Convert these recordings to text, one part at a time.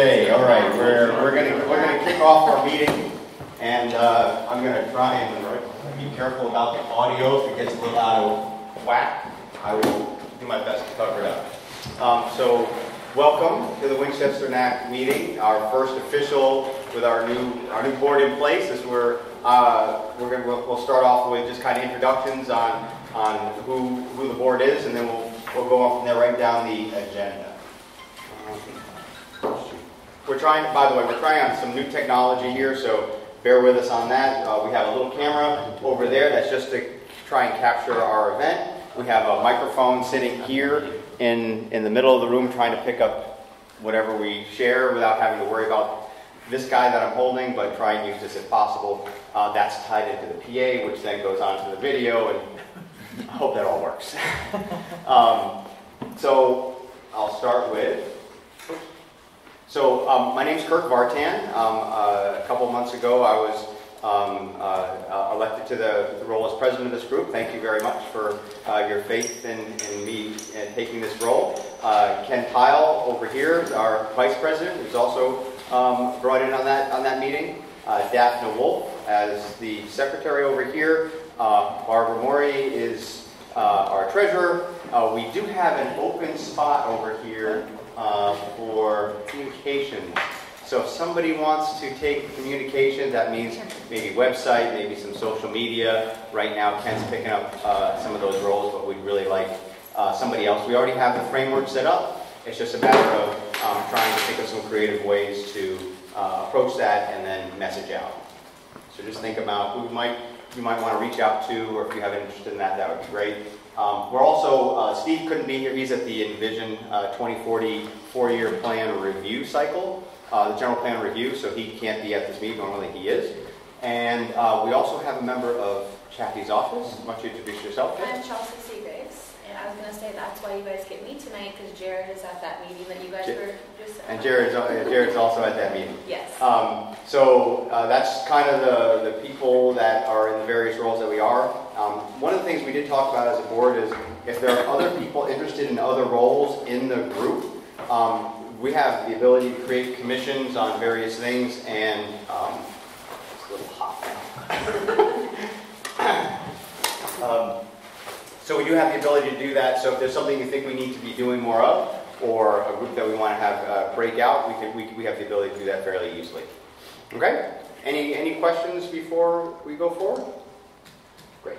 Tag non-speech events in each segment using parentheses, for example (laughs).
Okay, all right, we're, we're gonna, we're gonna kick off our meeting, and, uh, I'm gonna try and be careful about the audio, if it gets a little out of whack, I will do my best to cover it up. Um, so, welcome to the Winchester NAC meeting, our first official with our new, our new board in place, as we're, uh, we're gonna, we'll, we'll start off with just kind of introductions on, on who, who the board is, and then we'll, we'll go on from there right down the agenda. We're trying, by the way, we're trying on some new technology here, so bear with us on that. Uh, we have a little camera over there that's just to try and capture our event. We have a microphone sitting here in, in the middle of the room trying to pick up whatever we share without having to worry about this guy that I'm holding, but try and use this if possible. Uh, that's tied into the PA, which then goes on to the video, and I hope that all works. (laughs) um, so I'll start with so um, my name is Kirk Vartan. Um, uh, a couple months ago, I was um, uh, elected to the, the, role as president of this group. Thank you very much for uh, your faith in, in, me and taking this role. Uh, Ken Pyle over here, our vice president, who's also um, brought in on that on that meeting. Uh, Daphne Wolf as the secretary over here. Uh, Barbara Mori is our treasurer. we do have an open spot over here uh, for communications. So if somebody wants to take communication, that means maybe website, maybe some social media. Right now, Ken's picking up uh, some of those roles, but we'd really like uh, somebody else. We already have the framework set up. It's just a matter of um, trying to think of some creative ways to uh, approach that and then message out. So just think about who might you might want to reach out to, or if you have interest in that, that would be great. Um, we're also, uh, Steve couldn't be here. He's at the Envision uh, 2040 four-year plan review cycle, uh, the general plan review, so he can't be at this meeting. Normally he is. And uh, we also have a member of Chappie's office. Why don't you introduce yourself? I'm Chelsea was going to say that's why you guys get me tonight, because Jared is at that meeting that you guys were just... And Jared's, Jared's also at that meeting. Yes. Um, so uh, that's kind of the, the people that are in the various roles that we are. Um, one of the things we did talk about as a board is if there are other people interested in other roles in the group, um, we have the ability to create commissions on various things, and um, it's a little hot now. (laughs) um, so we do have the ability to do that. So if there's something you think we need to be doing more of, or a group that we want to have uh, break out, we, can, we, we have the ability to do that fairly easily. Okay? Any, any questions before we go forward? Great.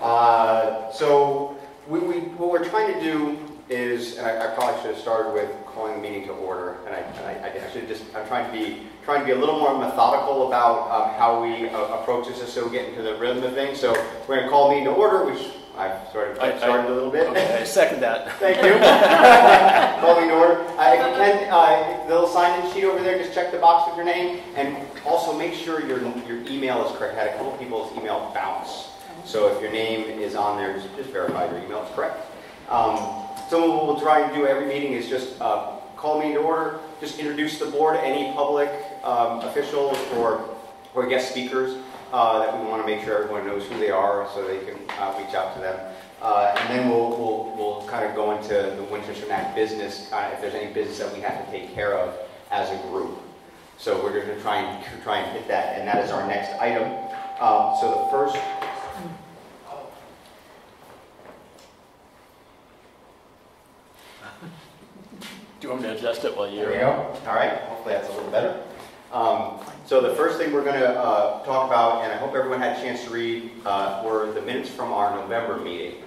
Uh, so we, we, what we're trying to do is, and I, I, probably should have started with calling the meeting to order, and I, and I, I should just, I'm trying to be trying to be a little more methodical about um, how we uh, approach this, so we get into the rhythm of things. So we're going to call the meeting to order, which I've started, I, started a little bit. Okay, I second that. (laughs) Thank you. (laughs) call meeting to order. Uh, if you can, uh, the little sign-in sheet over there, just check the box with your name, and also make sure your your email is correct. I had a couple people's email bounce. So if your name is on there, just, just verify your email is correct. Um, so what we'll try and do every meeting is just uh, call me to order, just introduce the board, any public um, officials or, or guest speakers uh, that we want to make sure everyone knows who they are so they can uh, reach out to them. Uh, and then we'll, we'll, we'll kind of go into the Winchester NAC business, uh, if there's any business that we have to take care of as a group. So we're going to try and try and hit that, and that is our next item. Um, so the first Do you want me to adjust it while you're... There we go. All right. Hopefully that's a little better. Um, so the first thing we're going to uh, talk about, and I hope everyone had a chance to read, uh, were the minutes from our November meeting.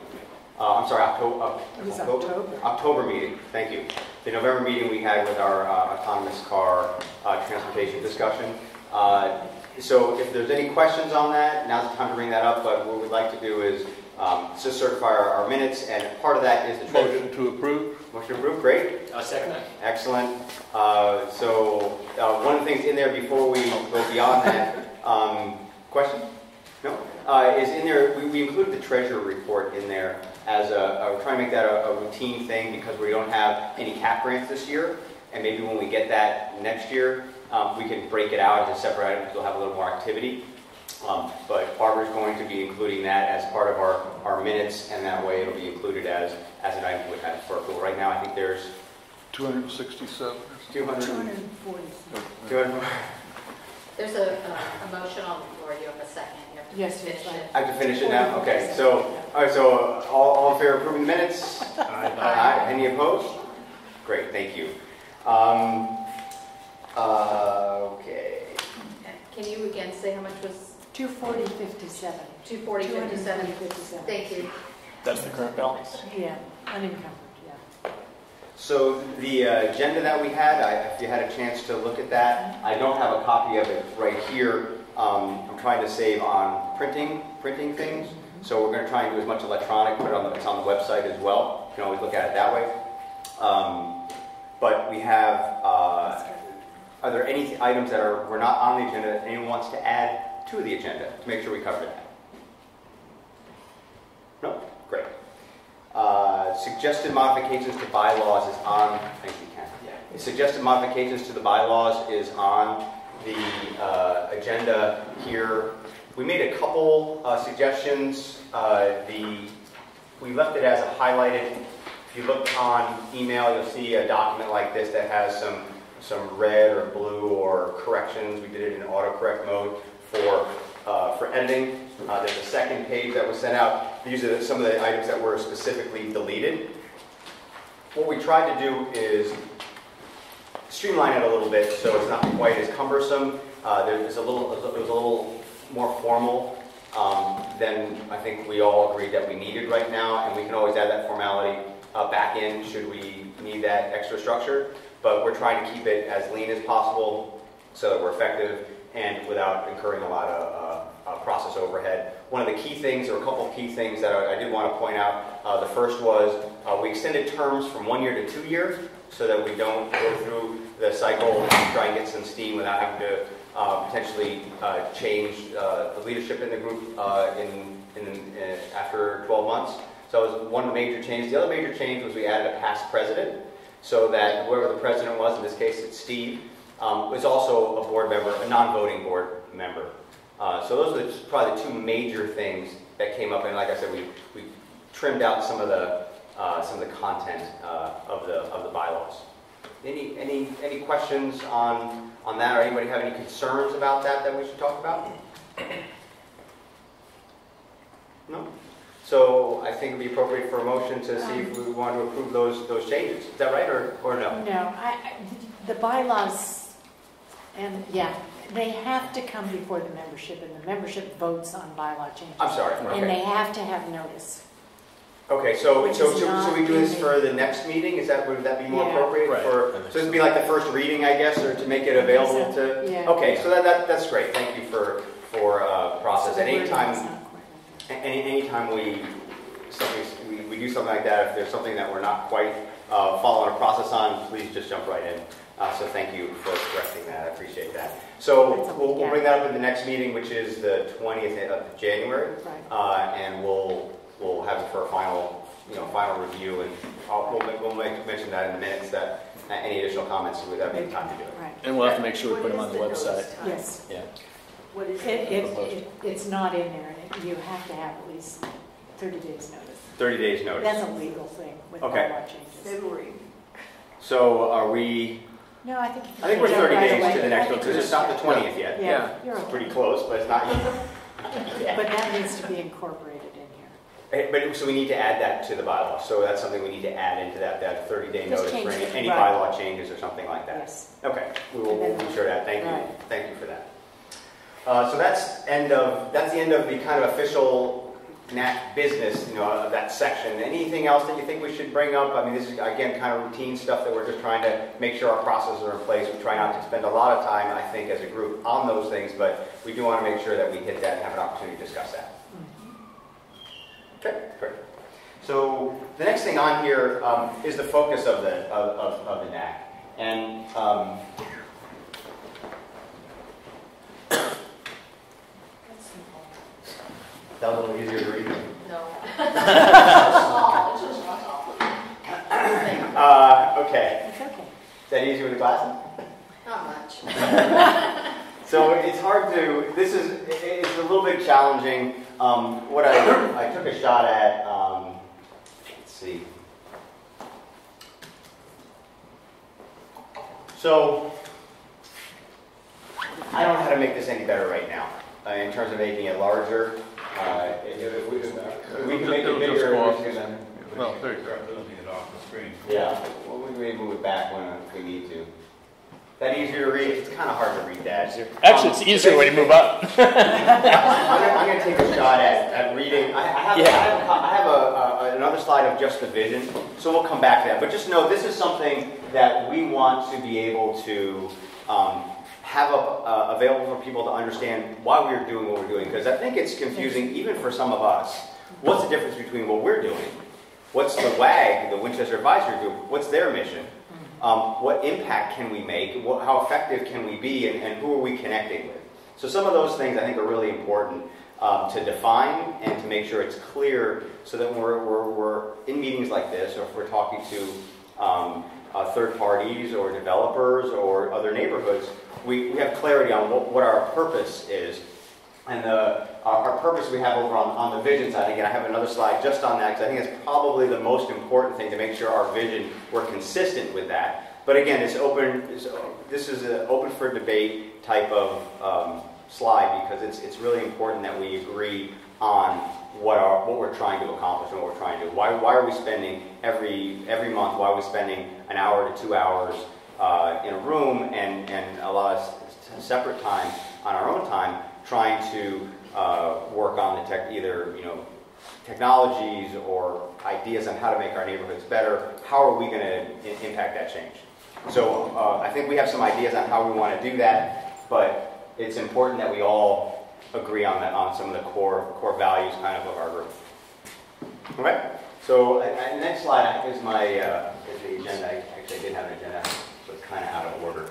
Uh, I'm sorry, October, October. October meeting. Thank you. The November meeting we had with our uh, autonomous car uh, transportation discussion. Uh, so if there's any questions on that, now's the time to bring that up. But what we'd like to do is um, to certify our, our, minutes, and part of that is the motion to approve. Motion approved, great. I second that. Excellent. Uh, so uh, one of the things in there before we go beyond that, um, question? No? Uh, is in there, we, we included the treasurer report in there as a, we're trying to make that a, a routine thing because we don't have any cap grants this year, and maybe when we get that next year, um, we can break it out as a separate item because we'll have a little more activity. Um, but Barbara's going to be including that as part of our, our minutes, and that way it'll be included as, as an item we have for approval. Right now, I think there's 267. 200, 240. 200 There's a, a- a motion on the floor, you have a second, you have to Yes, finish yes, it. I have to finish it now? Okay, so, all right, so uh, all, all in favor of approving the minutes? Aye. Any opposed? Great, thank you. Um, uh, okay. Can you again say how much was 240, 57. 240, 57? 57. Thank you. That's the current balance? Yeah, unencumbered, yeah. So the uh, agenda that we had, I- if you had a chance to look at that, I don't have a copy of it right here. Um, I'm trying to save on printing, printing things. So we're going to try and do as much electronic, put it on the, it's on the website as well. You can always look at it that way. Um, But we have, uh, are there any items that are, were not on the agenda that anyone wants to add to the agenda to make sure we cover that? No? Great. Uh, Suggested modifications to bylaws is on, thank you, Ken. Yeah. Suggested modifications to the bylaws is on the uh, agenda here. We made a couple uh, suggestions. Uh, The, we left it as a highlighted. If you look on email, you'll see a document like this that has some, some red or blue or corrections. We did it in autocorrect mode for, uh, for editing. Uh, There's a second page that was sent out. These are some of the items that were specifically deleted. What we tried to do is streamline it a little bit so it's not quite as cumbersome. Uh, There's a little, it was a little more formal um, than I think we all agreed that we needed right now, and we can always add that formality uh, back in should we need that extra structure. But we're trying to keep it as lean as possible so that we're effective and without incurring a lot of uh, uh, process overhead. One of the key things, or a couple of key things that I I did want to point out, uh, the first was uh, we extended terms from one year to two years so that we don't go through the cycle and try and get some steam without having to uh, potentially uh, change the leadership in the group in, in, in, after 12 months. So that was one major change. The other major change was we added a past president so that whoever the president was, in this case it's Steve, um, was also a board member, a non-voting board member. Uh, so those are the- probably the two major things that came up, and like I said, we, we trimmed out some of the uh, some of the content uh, of the of the bylaws. Any any any questions on on that, or anybody have any concerns about that that we should talk about? No. So I think it'd be appropriate for a motion to see if we want to approve those those changes. Is that right, or or no? No, I, I- the bylaws, and, yeah, they have to come before the membership, and the membership votes on bylaw changes. I'm sorry. okay. And they have to have notice. Okay. So Which so is so, so we do this in for the next meeting? Is that would that be more Yeah. appropriate Right. for? So this would be like the first reading, I guess, or to make it available So, to. yeah. Okay. So that, that that's great. Thank you for for uh, process. So At the any wording not quite like that. Any, anytime we, something, we, we do something like that, if there's something that we're not quite uh, following a process on, please just jump right in. Uh, so thank you for correcting that, I appreciate that. So we'll, we'll bring that up in the next meeting, which is the 20th of January, Right. uh, and we'll, we'll have it for a final, you know, final review, and I'll, we'll, make- we'll make, mention that in the minutes, that uh, any additional comments, we have any time to do it. Right, And we'll have to make sure we put them on the website. yes. Yeah. What is It, it, it- it's not in there, and you have to have at least 30 days' notice. 30 days notice. That's a legal thing with Okay. bylaw changes. February. So are we, No, I think. I think we're 30 right days away. to the next one, because it's not the 20th yet. Yeah, you're It's okay. pretty close, but it's not yet. (laughs) But that needs to be incorporated in here. Eh, But, so we need to add that to the bylaw, so that's something we need to add into that, that 30-day Just notice for change any, it, any right. bylaw changes or something like that. Yes. Okay, we will, we'll be sure of that, thank you, thank you for that. Uh, so that's end of, that's the end of the kind of official NAC business, you know, of that section. Anything else that you think we should bring up? I mean, this is, again, kind of routine stuff that we're just trying to make sure our processes are in place. We try not to spend a lot of time, I think, as a group on those things, but we do want to make sure that we hit that and have an opportunity to discuss that. Okay, great. So the next thing on here um, is the focus of the of, of, of the NAC, and um, that was a little easier to read. No. (laughs) It's just small. Uh, okay, It's okay. is that easier with the glasses? Not much. (laughs) So it's hard to. This is it's a little bit challenging. Um, what I I took a shot at. Um, let's see. So, I don't know how to make this any better right now, uh, in terms of making it larger. Uh, if if we, if we can make it It'll just bigger. go off. we're just Well, there you go. Start losing it off the screen. Yeah, well, we may move it back when if we need to. That easier to read? It's kind of hard to read that. Actually, it's easier when you move up. (laughs) I'm gonna, I'm gonna take a shot at, at reading. I, I have, I have, a co- I have a, a, another slide of just the vision, so we'll come back to that. But just know this is something that we want to be able to um, have up, uh, available for people to understand why we're doing what we're doing. Because I think it's confusing, even for some of us. What's the difference between what we're doing? What's the WAG, the Winchester Advisory Group? What's their mission? Um, what impact can we make? What, how effective can we be? And, and who are we connecting with? So some of those things I think are really important um, to define and to make sure it's clear so that when we're, we're, we're in meetings like this or if we're talking to um, uh, third parties or developers or other neighborhoods, we, we have clarity on what, what our purpose is. And the, our, our purpose we have over on, on the vision side, again, I have another slide just on that because I think it's probably the most important thing to make sure our vision, we're consistent with that. But again, it's open, it's, this is an open for debate type of um, slide because it's, it's really important that we agree on what, our, what we're trying to accomplish and what we're trying to do. Why, why are we spending every, every month, why are we spending an hour to two hours uh, in a room and, and a lot of separate time on our own time trying to uh, work on the tech, either you know technologies or ideas on how to make our neighborhoods better. How are we going to impact that change? So uh, I think we have some ideas on how we want to do that, but it's important that we all agree on that on some of the core core values kind of of our group. All right. So uh, next slide is my uh, is the agenda. I actually did have an agenda, so it's kind of out of order.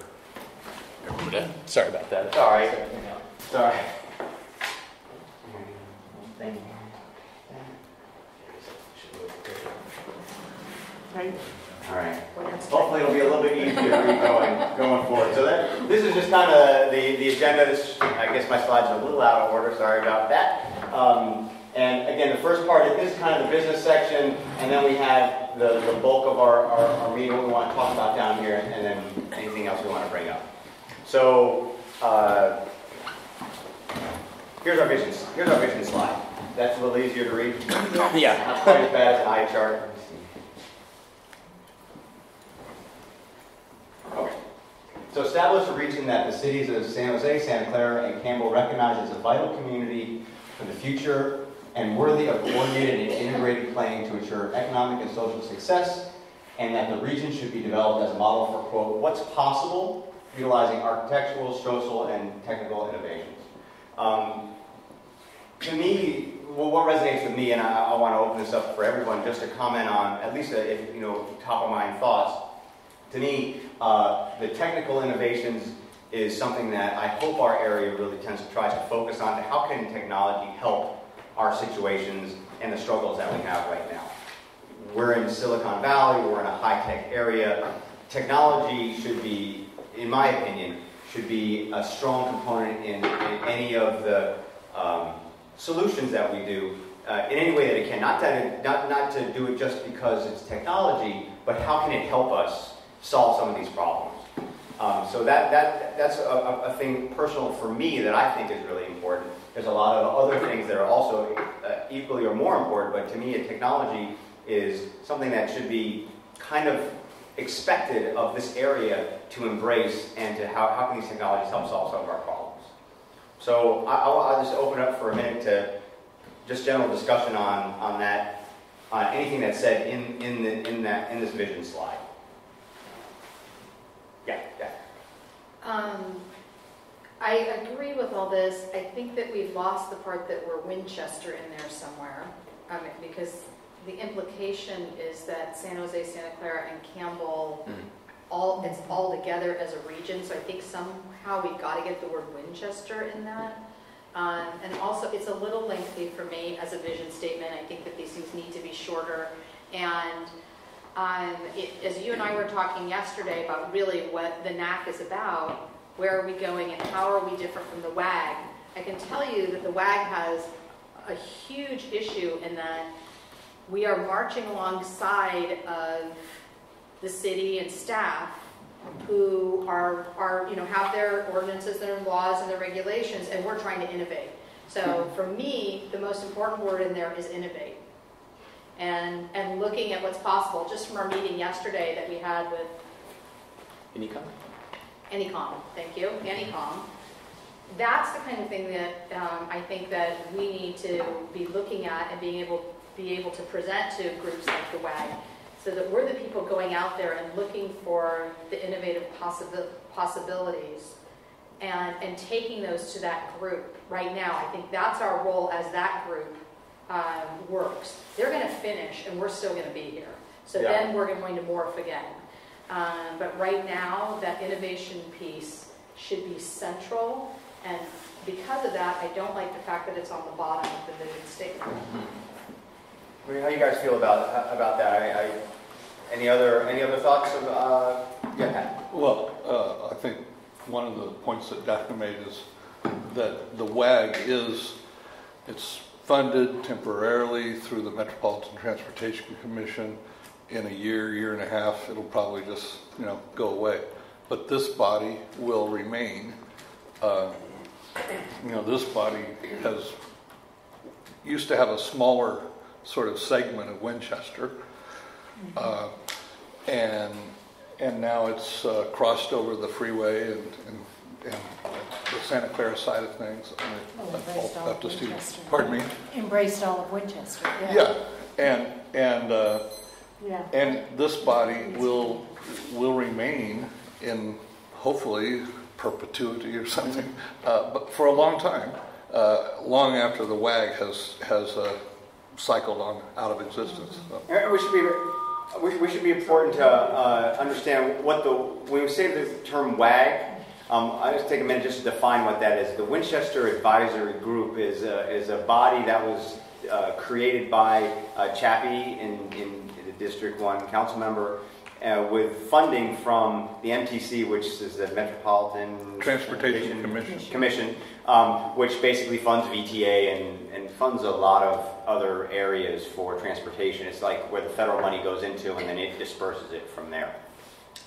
Sorry about that. It's all right. Sorry. Right? All right. Hopefully it'll be a little bit easier going, going forward. So that, this is just kind of the, the agenda. This, I guess my slides are a little out of order. Sorry about that. Um, and again, the first part is this is kind of the business section, and then we have the, the bulk of our, our, our meeting, what we want to talk about down here, and then anything else we want to bring up. So, uh, here's our vision, here's our vision slide. That's a little easier to read. Yeah. Not quite as bad as an eye chart. Let me see. Okay. So establish a region that the cities of San Jose, Santa Clara, and Campbell recognize as a vital community for the future and worthy of coordinated and integrated planning to ensure economic and social success, and that the region should be developed as a model for, quote, what's possible utilizing architectural, social, and technical innovations. Um, to me, well, what resonates with me, and I, I want to open this up for everyone just to comment on, at least uh, if, you know, top of mind thoughts. To me, uh, the technical innovations is something that I hope our area really tends to try to focus on. How can technology help our situations and the struggles that we have right now? We're in Silicon Valley, we're in a high-tech area. Technology should be, in my opinion, should be a strong component in, in any of the um, solutions that we do uh, in any way that it can. Not, that it, not, not to do it just because it's technology, but how can it help us solve some of these problems? Um, so that, that, that's a, a, thing personal for me that I think is really important. There's a lot of other things that are also uh, equally or more important, but to me, technology is something that should be kind of expected of this area to embrace and to how, how can these technologies help solve some of our problems. So I, I'll, I'll just open up for a minute to just general discussion on, on that, on anything that's said in, in, the, in, that, in this vision slide. Yeah, yeah. Um, I agree with all this. I think that we've lost the part that we're Winchester in there somewhere. Mean, because the implication is that San Jose, Santa Clara, and Campbell, all, it's all together as a region. So I think somehow we've got to get the word Winchester in that. Um, and also, it's a little lengthy for me as a vision statement. I think that these things need to be shorter. And um, it, as you and I were talking yesterday about really what the NAC is about, where are we going and how are we different from the WAG, I can tell you that the WAG has a huge issue in that we are marching alongside of the city and staff who are, are, you know, have their ordinances, their laws and their regulations, and we're trying to innovate. So for me, the most important word in there is innovate. And, and looking at what's possible, just from our meeting yesterday that we had with Any comment? Anycom, thank you, Anycom. That's the kind of thing that um, I think that we need to be looking at and being able, be able to present to groups like the WAG, so that we're the people going out there and looking for the innovative possibi- possibilities and, and taking those to that group. Right now, I think that's our role as that group um, works. They're going to finish, and we're still going to be here. So Yeah. then we're going to morph again. Um, But right now, that innovation piece should be central, and because of that, I don't like the fact that it's on the bottom of the vision statement. I mean, how you guys feel about, about that? I, I, any other, any other thoughts? of, Uh, yeah, Pat? Well, uh, I think one of the points that Daphne made is that the WAG is, it's funded temporarily through the Metropolitan Transportation Commission. In a year, year and a half, it'll probably just, you know, go away. But this body will remain. Uh, You know, this body has, used to have a smaller sort of segment of Winchester. Uh, And, and now it's uh, crossed over the freeway and, and, and the Santa Clara side of things. and it- Well, embraced all up to of Steve- Winchester. Pardon me? Embraced all of Winchester, yeah. Yeah, and, and, uh, Yeah. and this body will, will remain in hopefully perpetuity or something, uh, but for a long time, uh, long after the WAG has, has uh, cycled on out of existence. So. And We should be, we we should be important to uh, understand what the, when we say the term WAG, um, I just take a minute just to define what that is. The Winchester Advisory Group is a, is a body that was uh, created by uh, Chappie in, in the District 1 council member uh, with funding from the MTC, which is the Metropolitan Transportation Commission. Commission, um, which basically funds VTA and, and funds a lot of other areas for transportation. It's like where the federal money goes into and then it disperses it from there.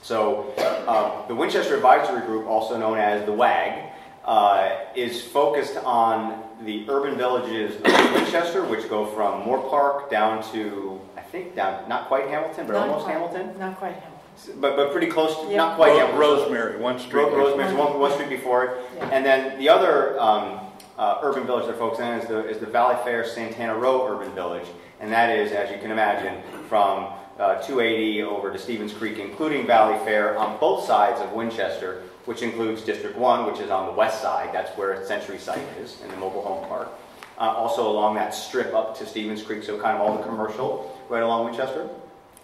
So um, the Winchester Advisory Group, also known as the WAG, uh, is focused on the urban villages of Winchester, which go from Moorpark down to, I think, down not quite Hamilton, but Not almost quite- Hamilton, Not quite Hamilton. but but pretty close, to, Yeah. not quite Ro- Hamilton. Rosemary, one street. Ro- Rosemary's one, one street before it. Yeah. And then the other um, uh, urban village that folks in is the, is the Valley Fair Santana Row Urban Village. And that is, as you can imagine, from uh, 280 over to Stevens Creek, including Valley Fair on both sides of Winchester, which includes District 1, which is on the west side. That's where Century Site is, in the mobile home park. Uh, also along that strip up to Stevens Creek, so kind of all the commercial right along Winchester.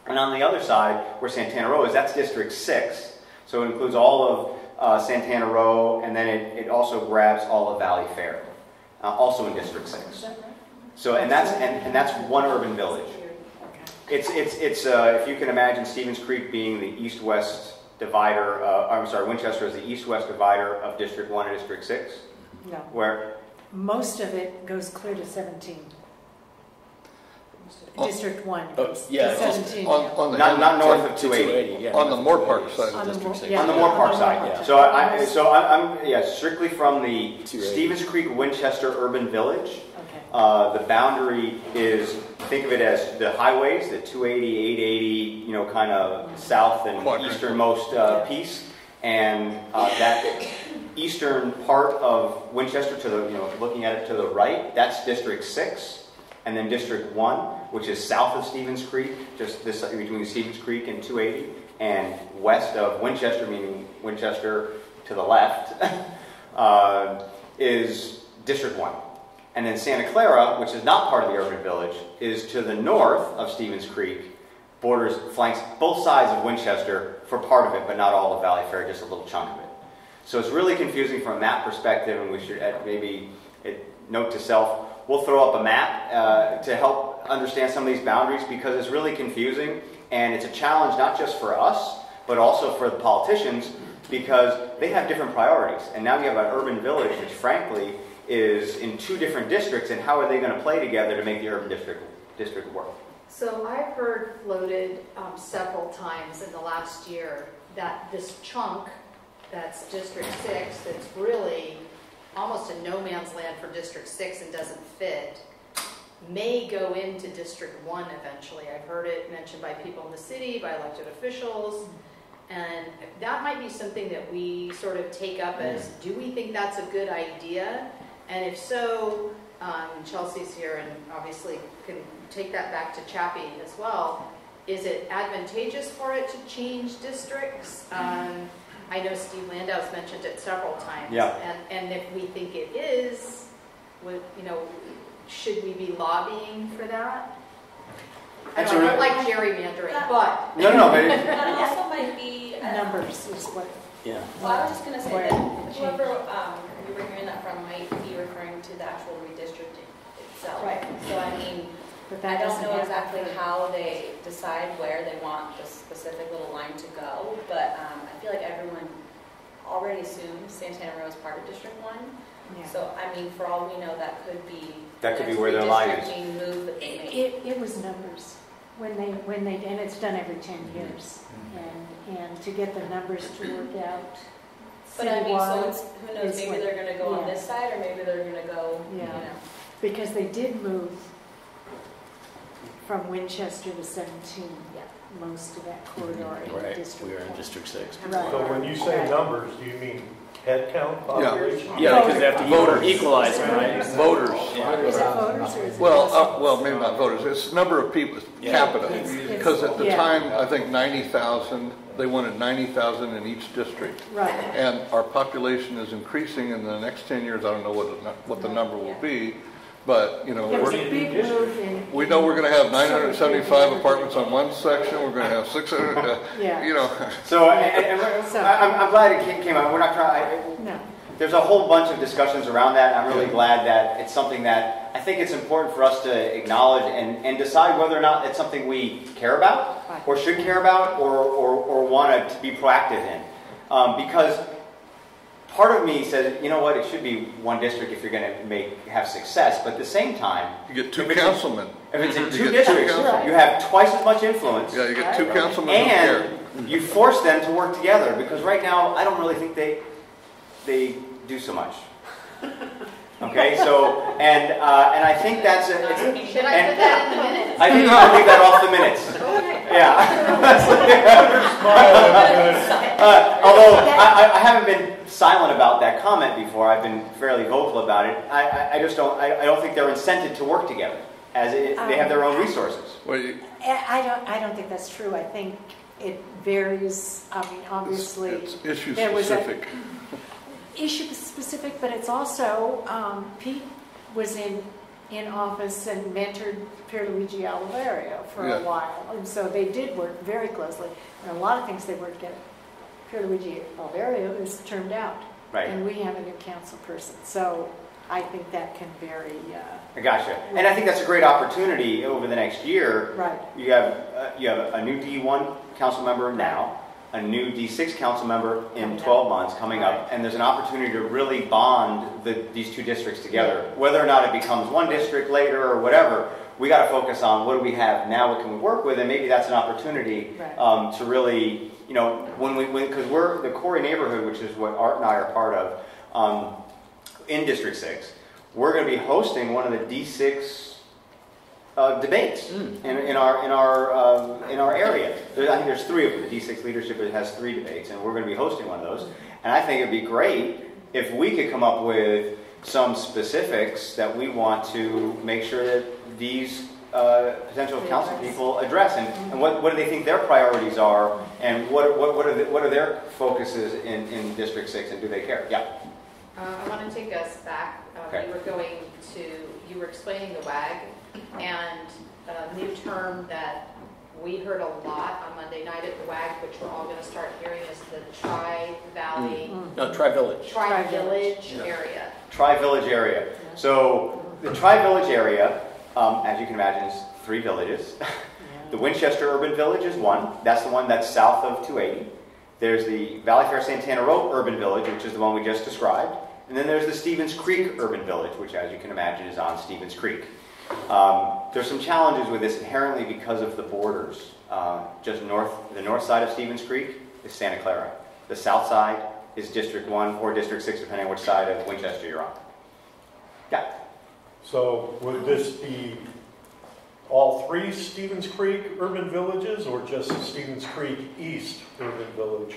And on the other side, where Santana Row is, that's District 6. So it includes all of uh, Santana Row, and then it, it also grabs all of Valley Fair, uh, also in District 6. Is that right? So, and that's, and, and that's one urban village. Okay. It's, it's, it's uh, if you can imagine Stevens Creek being the east-west divider, uh, I'm sorry, Winchester is the east-west divider of District 1 and District 6, No, where, most of it goes clear to 17. Oh. District 1 Oh, goes yeah, to 17. On, on the, not, not north of To 280. yeah. On the Moorpark side. On the District Moore- six. yeah, On the Moorpark side. Moore Park So I, I, so I- I'm, yeah, strictly from the Stevens Creek Winchester Urban Village. Okay. Uh, the boundary is, think of it as the highways, the 280, 880, you know, kind of south and Quadrant. easternmost uh, piece. And uh, that eastern part of Winchester to the, you know, looking at it to the right, that's District 6. And then District 1, which is south of Stevens Creek, just this between Stevens Creek and 280, and west of Winchester, meaning Winchester to the left, (laughs) uh, is District 1. And then Santa Clara, which is not part of the urban village, is to the north of Stevens Creek, borders, flanks both sides of Winchester for part of it, but not all of Valley Fair, just a little chunk of it. So it's really confusing from map perspective, and we should maybe note to self, we'll throw up a map uh, to help understand some of these boundaries because it's really confusing, and it's a challenge not just for us, but also for the politicians because they have different priorities. And now you have an urban village, which frankly is in two different districts, and how are they going to play together to make the urban district district work? So I've heard floated um, several times in the last year that this chunk, that's District Six, that's really almost a no man's land for District Six and doesn't fit, may go into District One eventually. I've heard it mentioned by people in the city, by elected officials. And that might be something that we sort of take up as, do we think that's a good idea? And if so, um, Chelsea's here and obviously can take that back to Chappie as well. Is it advantageous for it to change districts? Um, I know Steve Landau's mentioned it several times. Yeah. And, and if we think it is, would, you know, should we be lobbying for that? I don't, a I don't like gerrymandering, but No, (laughs) no, no, but it- That also (laughs) might be. uh, Numbers is what, Yeah. Well, I was just gonna say that whoever um, you were hearing that from might be referring to the actual redistricting itself. Right. So I mean, but I don't know exactly for- how they decide where they want the specific little line to go, but um, I feel like everyone already assumes Santana Row is part of District One. Yeah. So, I mean, for all we know, that could be. That could be where their line is. move they It, make. it- it was numbers, when they, when they, and it's done every ten years. And, and to get the numbers to work out But I mean, so it's, who knows, is maybe what- they're gonna go on yeah. this side, or maybe they're gonna go, you Yeah. know. because they did move from Winchester to seventeen, Yeah. most of that corridor in Right, District we are in One. District Six. Right. So when you say numbers, do you mean head count, population? Yeah, because they have to Voters. equalize, it, right? Voters. Yeah. Is it voters or is it? Well, uh, well, maybe not voters, it's number of people, Yeah. capita. It's- it's- Because at the yeah. time, I think 90,000, they wanted 90,000 in each district. Right, And our population is increasing in the next 10 years, I don't know what, the what the number will be, but, you know, there was we're, a big move in. we know we're gonna have 975 apartments on one section, we're gonna have 600, uh, Yeah. you know. so, and, and we're- So- I- I'm, I'm glad it came- came out. We're not trying, No, There's a whole bunch of discussions around that. I'm really glad that it's something that I think it's important for us to acknowledge and, and decide whether or not it's something we care about or should care about or, or, or want to be proactive in. Um, because part of me says, you know what, it should be one district if you're going to make have success. But at the same time, You get two If councilmen. if it's in You two get two districts, you have twice as much influence. Yeah, you get two councilmen. And you force them to work together because right now I don't really think they they do so much. Okay, so and uh, and I think that's a, it's a, should I put that in the minutes? I think I'll leave that off the minutes. (laughs) Okay. Yeah. (laughs) uh, although I, I- I haven't been silent about that comment before, I've been fairly vocal about it. I, I, I just don't. I, I don't think they're incented to work together, as it, they have their own resources. Well, you- I I don't, I don't think that's true. I think it varies, I mean, obviously, it's issue there was a- specific. Issue specific, but it's also, um, Pete was in, in office and mentored Pierluigi Oliverio for Yeah. a while. And so they did work very closely. And a lot of things they worked together. Pierluigi Oliverio is termed out. Right. And we have a new council person. So I think that can vary, uh, I gotcha. And I think that's a great opportunity over the next year. right. You have uh, you have a new D1 council member now, a new D6 council member in 12 months coming up, and there's an opportunity to really bond the, these two districts together. Whether or not it becomes one district later or whatever, we got to focus on what do we have now, what can we work with, and maybe that's an opportunity um, to really, you know, when we because we're the Cory neighborhood, which is what Art and I are part of, um, in District 6. We're going to be hosting one of the D6 uh, debates in, in our in our um, in our area. There, I think there's three of them. The D6 leadership has three debates, and we're going to be hosting one of those. And I think it'd be great if we could come up with some specifics that we want to make sure that these uh, potential They council people address, and, and what, what do they think their priorities are, and what, what, what, are, the, what are their focuses in, in District 6, and do they care? Yeah. Uh, I want to take us back. Uh, Okay. You were going to, you were explaining the WAG and a new term that we heard a lot on Monday night at the WAG, which we're all going to start hearing is the Tri-Valley, No, Tri-Village. Tri-Village Yeah. area. Tri-village area. So the Tri-village area, um, as you can imagine, is three villages. (laughs) The Winchester Urban Village is one. That's the one that's south of 280. There's the Valley Fair Santana Row Urban Village, which is the one we just described. And then there's the Stevens Creek Urban Village, which, as you can imagine, is on Stevens Creek. Um, there's some challenges with this inherently because of the borders. Uh, just north, the north side of Stevens Creek is Santa Clara. The south side is District 1 or District 6, depending on which side of Winchester you're on. Yeah, So would this be all three Stevens Creek urban villages or just Stevens Creek East urban village?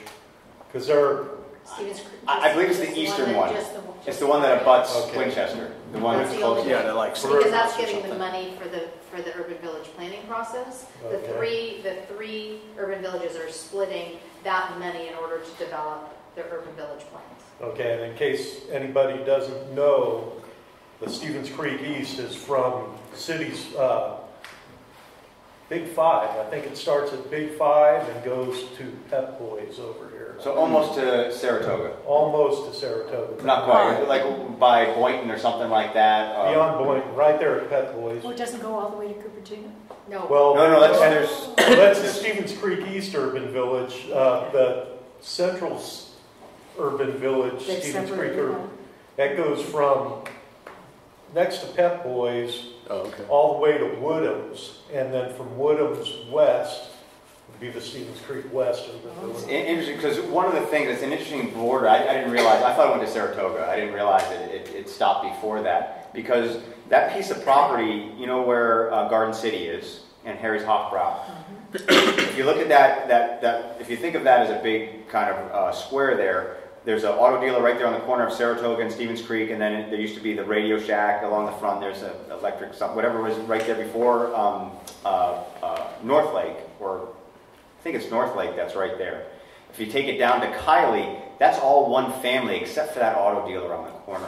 Because there are, Stevens Creek. I- I believe it's the just one eastern one. just the- it's the one that abuts Okay. Winchester, the one That's that's the only closest. Yeah, they're like. Because that's or getting the something. money for the, for the urban village planning process. The Okay. three, the three urban villages are splitting that money in order to develop their urban village plans. okay, and in case anybody doesn't know, the Stevens Creek East is from cities, uh, Big Five. I think it starts at Big Five and goes to Pep Boys over here. So almost to Saratoga. Almost to Saratoga. Not quite, like by Boynton or something like that. uh, Beyond Boynton, right there at Pep Boys. Well, it doesn't go all the way to Cupertino? No, Well, No, no, that's, and there's, that's the Stevens Creek East Urban Village. Uh, The Central S- Urban Village, That's Stevens separate, Creek Urban, that goes from next to Pep Boys Oh, okay. all the way to Woodhams. And then from Woodhams west would be the Stevens Creek West Urban It's in- interesting, because one of the things, it's an interesting border, I, I didn't realize, I thought it went to Saratoga, I didn't realize it, it, it stopped before that, because that piece of property, you know where uh, Garden City is, and Harry's Hofbrau? If you look at that, that, that, if you think of that as a big kind of uh, square there, there's an auto dealer right there on the corner of Saratoga and Stevens Creek, and then it- there used to be the Radio Shack along the front, there's an electric, some- whatever was right there before um, uh, uh, North Lake, or I think it's North Lake that's right there. If you take it down to Kiely, that's all one family except for that auto dealer on the corner.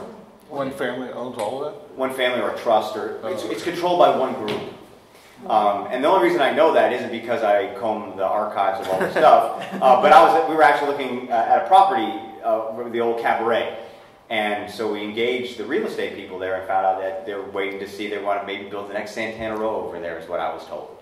One family owns all of that? One family or a trust, or it's, Oh. it's controlled by one group. Um, and the only reason I know that isn't because I comb the archives of all the stuff, (laughs) uh, but I was we were actually looking uh, at a property, uh, the old cabaret, and so we engaged the real estate people there and found out that they're waiting to see they want to maybe build the next Santana Row over there, is what I was told.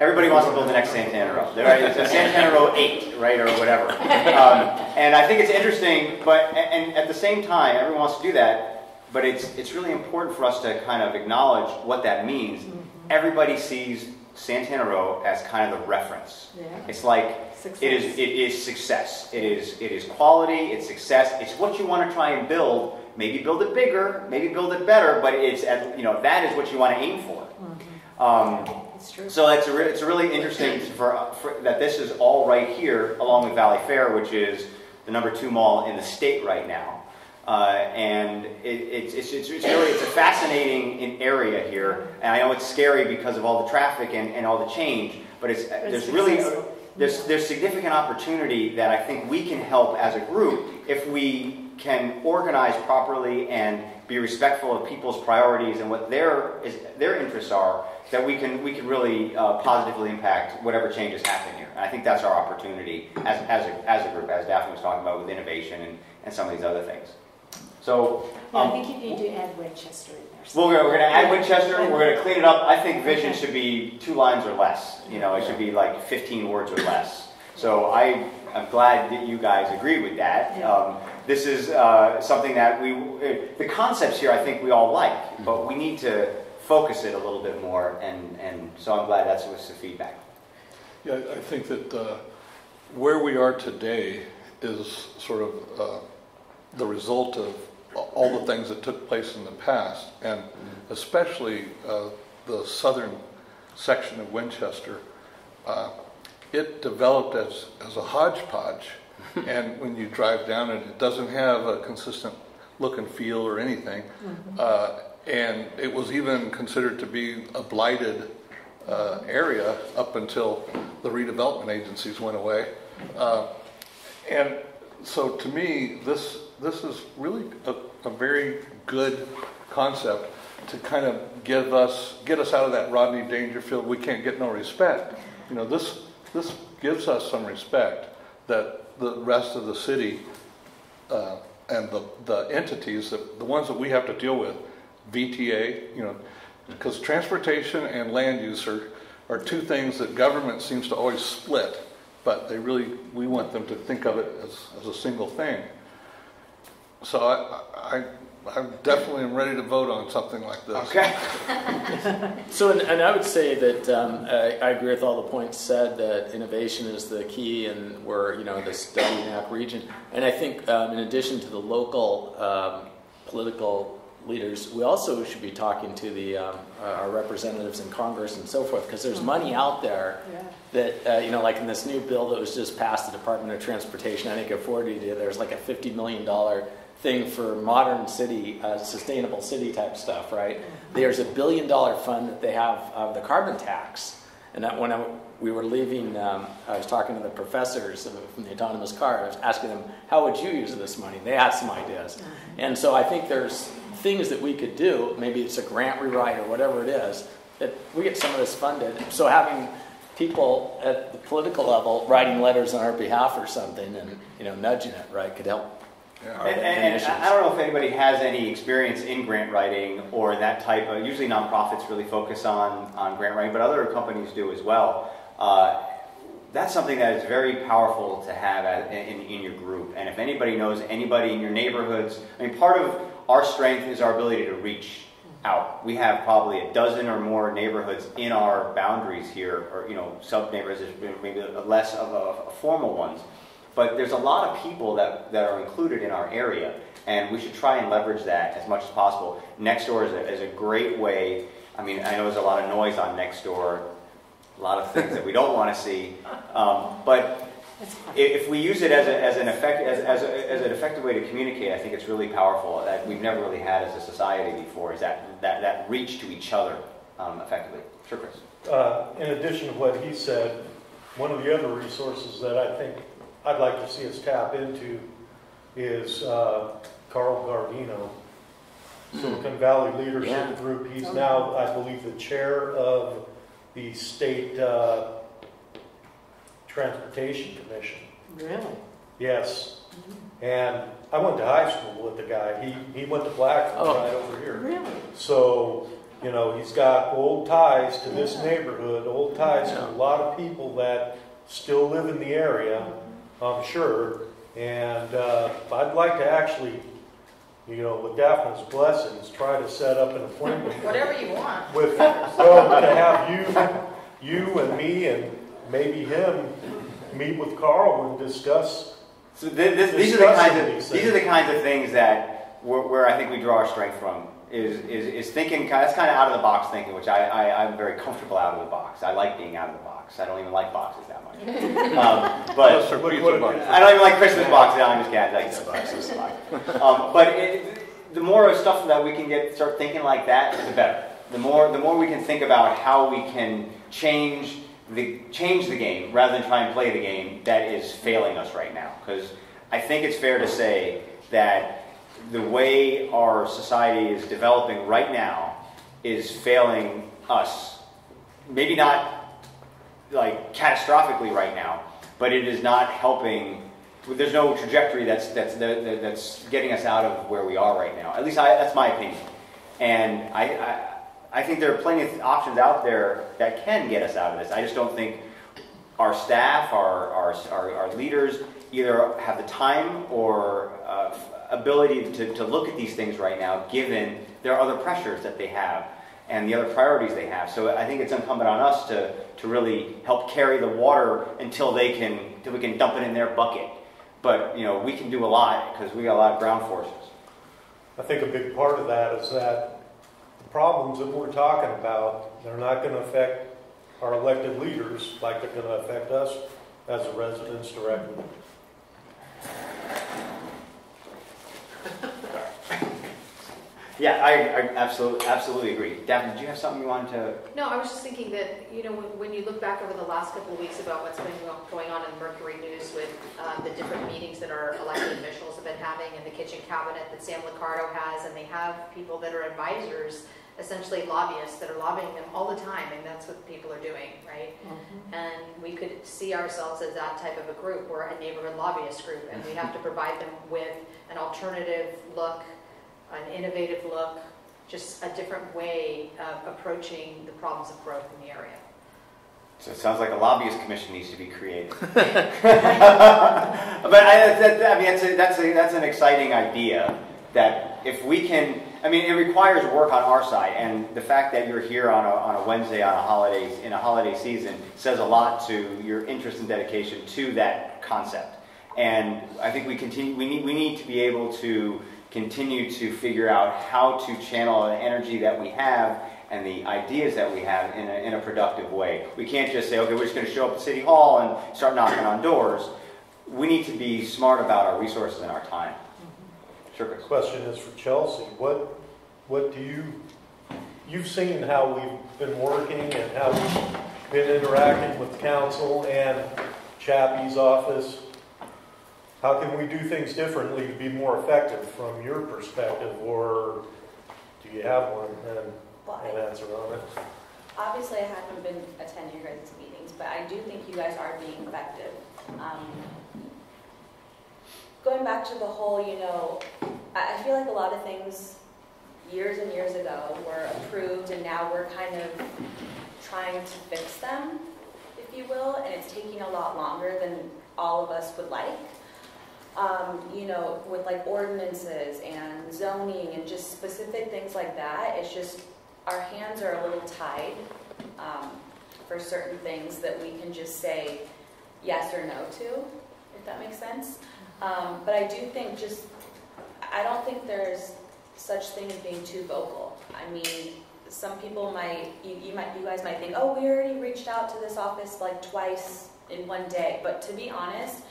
Everybody wants to build the next Santana Row. Right? It's a Santana Row 8, right, or whatever. Um, and I think it's interesting, but and, at the same time, everyone wants to do that, but it's it's really important for us to kind of acknowledge what that means. Everybody sees Santana Row as kind of the reference. Yeah. It's like it is it is success. It is it is quality. It's success. It's what you want to try and build. Maybe build it bigger. Maybe build it better. But it's at, you know that is what you want to aim for. Um, It's true. so it's a re- it's a really interesting for, for that this is all right here along with Valley Fair, which is the number two mall in the state right now. Uh, and it, it's, it's, it's, it's really it's a fascinating area here, and I know it's scary because of all the traffic and, and all the change. But it's there's really there's there's significant opportunity that I think we can help as a group if we can organize properly and be respectful of people's priorities and what their is, their interests are. That we can we can really uh, positively impact whatever changes happen here. And I think that's our opportunity as, as, a, as a group, as Daphne was talking about with innovation and, and some of these other things. So Yeah, I um, think you need to add Winchester in there. well, we're, we're going to add Winchester. We're going to clean it up. I think vision should be two lines or less. You know, it should be like 15 words or less. So I I am glad that you guys agree with that. Yeah. Um, this is uh, something that we, uh, the concepts here, I think we all like, but we need to focus it a little bit more. And, and so I'm glad that's what's the feedback. Yeah, I think that uh, where we are today is sort of uh, the result of all the things that took place in the past, and especially uh, the southern section of Winchester. Uh, it developed as, as a hodgepodge, (laughs) and when you drive down it, it doesn't have a consistent look and feel or anything. Uh, and it was even considered to be a blighted uh, area up until the redevelopment agencies went away. Uh, and so to me, this, this is really a, a very good concept to kind of give us, get us out of that Rodney Dangerfield, we can't get no respect. You know, this, this gives us some respect that the rest of the city uh, and the, the entities, that, the ones that we have to deal with, VTA, you know, because transportation and land use are, are two things that government seems to always split, but they really, we want them to think of it as, as a single thing. So I, I, I definitely am ready to vote on something like this. Okay. (laughs) So, and, and I would say that um, I, I agree with all the points said that innovation is the key, and we're you know this WNAC region. And I think um, in addition to the local um, political leaders, we also should be talking to the um, our representatives in Congress and so forth, because there's money out there Yeah. that uh, you know, like in this new bill that was just passed, the Department of Transportation, I think it forwarded you. There's like a fifty million dollar thing for modern city, uh, sustainable city type stuff, right? There's a billion dollar fund that they have of the carbon tax, and that when I, we were leaving, um, I was talking to the professors from the autonomous car. I was asking them, "How would you use this money?" They had some ideas, and so I think there's things that we could do. Maybe it's a grant rewrite or whatever it is that we get some of this funded. So having people at the political level writing letters on our behalf or something and you know nudging it right could help Yeah. And, and, and. I don't know if anybody has any experience in grant writing or that type of, usually nonprofits really focus on, on grant writing, but other companies do as well. Uh, that's something that is very powerful to have at, in, in your group. And if anybody knows anybody in your neighborhoods, I mean, part of our strength is our ability to reach out. We have probably a dozen or more neighborhoods in our boundaries here, or you know, sub neighborhoods, maybe less of a, a formal ones. But there's a lot of people that, that are included in our area, and we should try and leverage that as much as possible. Nextdoor is a, is a great way. I mean, I know there's a lot of noise on Nextdoor, a lot of things that we don't want to see, um, but. If, if we use it as, a, as an effect, as, as, a, as an effective way to communicate, I think it's really powerful. That we've never really had as a society before. Is that that, that reach to each other um, effectively? Sure, Chris. Uh, In addition to what he said, one of the other resources that I think I'd like to see us tap into is uh, Carl Guardino, Silicon Valley Yeah. Leadership Group. He's now, I believe, the chair of the State uh, Transportation Commission. Really? Yes. And I went to high school with the guy. He, he went to Blackford Oh. right over here. Really? So, you know, he's got old ties to this Yeah. neighborhood, old ties to a lot of people that still live in the area, I'm sure. And uh, I'd like to actually, you know, with Daphne's blessings, try to set up an appointment (laughs) Whatever you want. with, well, to have you, you and me and maybe him meet with Carl and discuss. So th- this, these are the kinds of these these are the kinds of things that where, where I think we draw our strength from is is, is thinking. kind- That's kind of out of the box thinking, which I, I I'm very comfortable out of the box. I like being out of the box. I don't even like boxes that much. (laughs) um, but they're Look pizza what- boxes. I don't even like Christmas boxes. No, I'm just kidding. I like the boxes. (laughs) um, but it, the more stuff that we can get start thinking like that, the better. The more the more we can think about how we can change the change the game rather than try and play the game that is failing us right now. Because I think it's fair to say that the way our society is developing right now is failing us. Maybe not like catastrophically right now, but it is not helping. There's no trajectory that's that's that's getting us out of where we are right now. At least I, that's my opinion, and I, I I think there are plenty of options out there that can get us out of this. I just don't think our staff, our our our, our leaders either have the time or uh, ability to, to look at these things right now, given there are other pressures that they have and the other priorities they have. So I think it's incumbent on us to, to really help carry the water until they can until we can dump it in their bucket. But you know we can do a lot because we got a lot of ground forces. I think a big part of that is that problems that we're talking about, they're not going to affect our elected leaders like they're going to affect us as a residents directly. (laughs) Yeah, I, I absolutely absolutely agree. Daphne, do you have something you wanted to? No, I was just thinking that, you know, when, when you look back over the last couple of weeks about what's been going on in Mercury News with uh, the different meetings that our elected officials have been having and the kitchen cabinet that Sam Liccardo has, and they have people that are advisors, essentially lobbyists, that are lobbying them all the time, and that's what people are doing, right? Mm-hmm. And we could see ourselves as that type of a group. We're a neighborhood lobbyist group, and we have to provide them with an alternative look, an innovative look, just a different way of approaching the problems of growth in the area. So it sounds like a lobbyist commission needs to be created. (laughs) but I, that, that- I mean, that's, a, that's, a, that's an exciting idea that if we can, I mean, it requires work on our side, and the fact that you're here on a, on a Wednesday on a holiday, in a holiday season says a lot to your interest and dedication to that concept. And I think we continue, we need, we need to be able to continue to figure out how to channel the energy that we have and the ideas that we have in a, in a productive way. We can't just say, okay, we're just going to show up at City Hall and start knocking on doors. We need to be smart about our resources and our time. Sure, Chris. Question is for Chelsea. What, what do you, you've seen how we've been working and how we've been interacting with council and Chappie's office. How can we do things differently to be more effective from your perspective, or do you have one and Well, an answer on it? obviously I haven't been attending your guys' meetings, but I do think you guys are being effective. Um, Going back to the whole, you know, I, feel like a lot of things years and years ago were approved and now we're kind of trying to fix them, if you will, and it's taking a lot longer than all of us would like. Um, you know, with like ordinances and zoning and just specific things like that, it's just, our hands are a little tied um, for certain things that we can just say yes or no to, if that makes sense. Um, but I do think just, I don't think there's such thing as being too vocal. I mean, some people might, you, you might, you guys might think, oh, we already reached out to this office like twice in one day. But to be honest,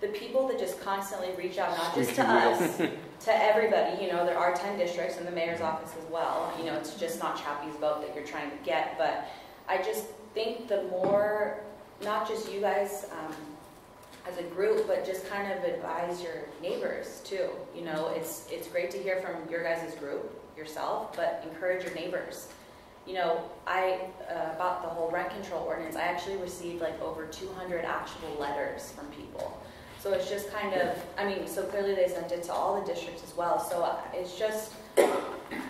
the people that just constantly reach out, not just to us, (laughs) to everybody, you know, there are 10 districts and the mayor's office as well. You know, it's just not Chappie's vote that you're trying to get. But I just think the more, not just you guys, um, as a group, but just kind of advise your neighbors too. You know, it's it's great to hear from your guys' group, yourself, but encourage your neighbors. You know, I uh, about the whole rent control ordinance. I actually received like over 200 actual letters from people. So it's just kind of, I mean, so clearly they sent it to all the districts as well. So uh, it's just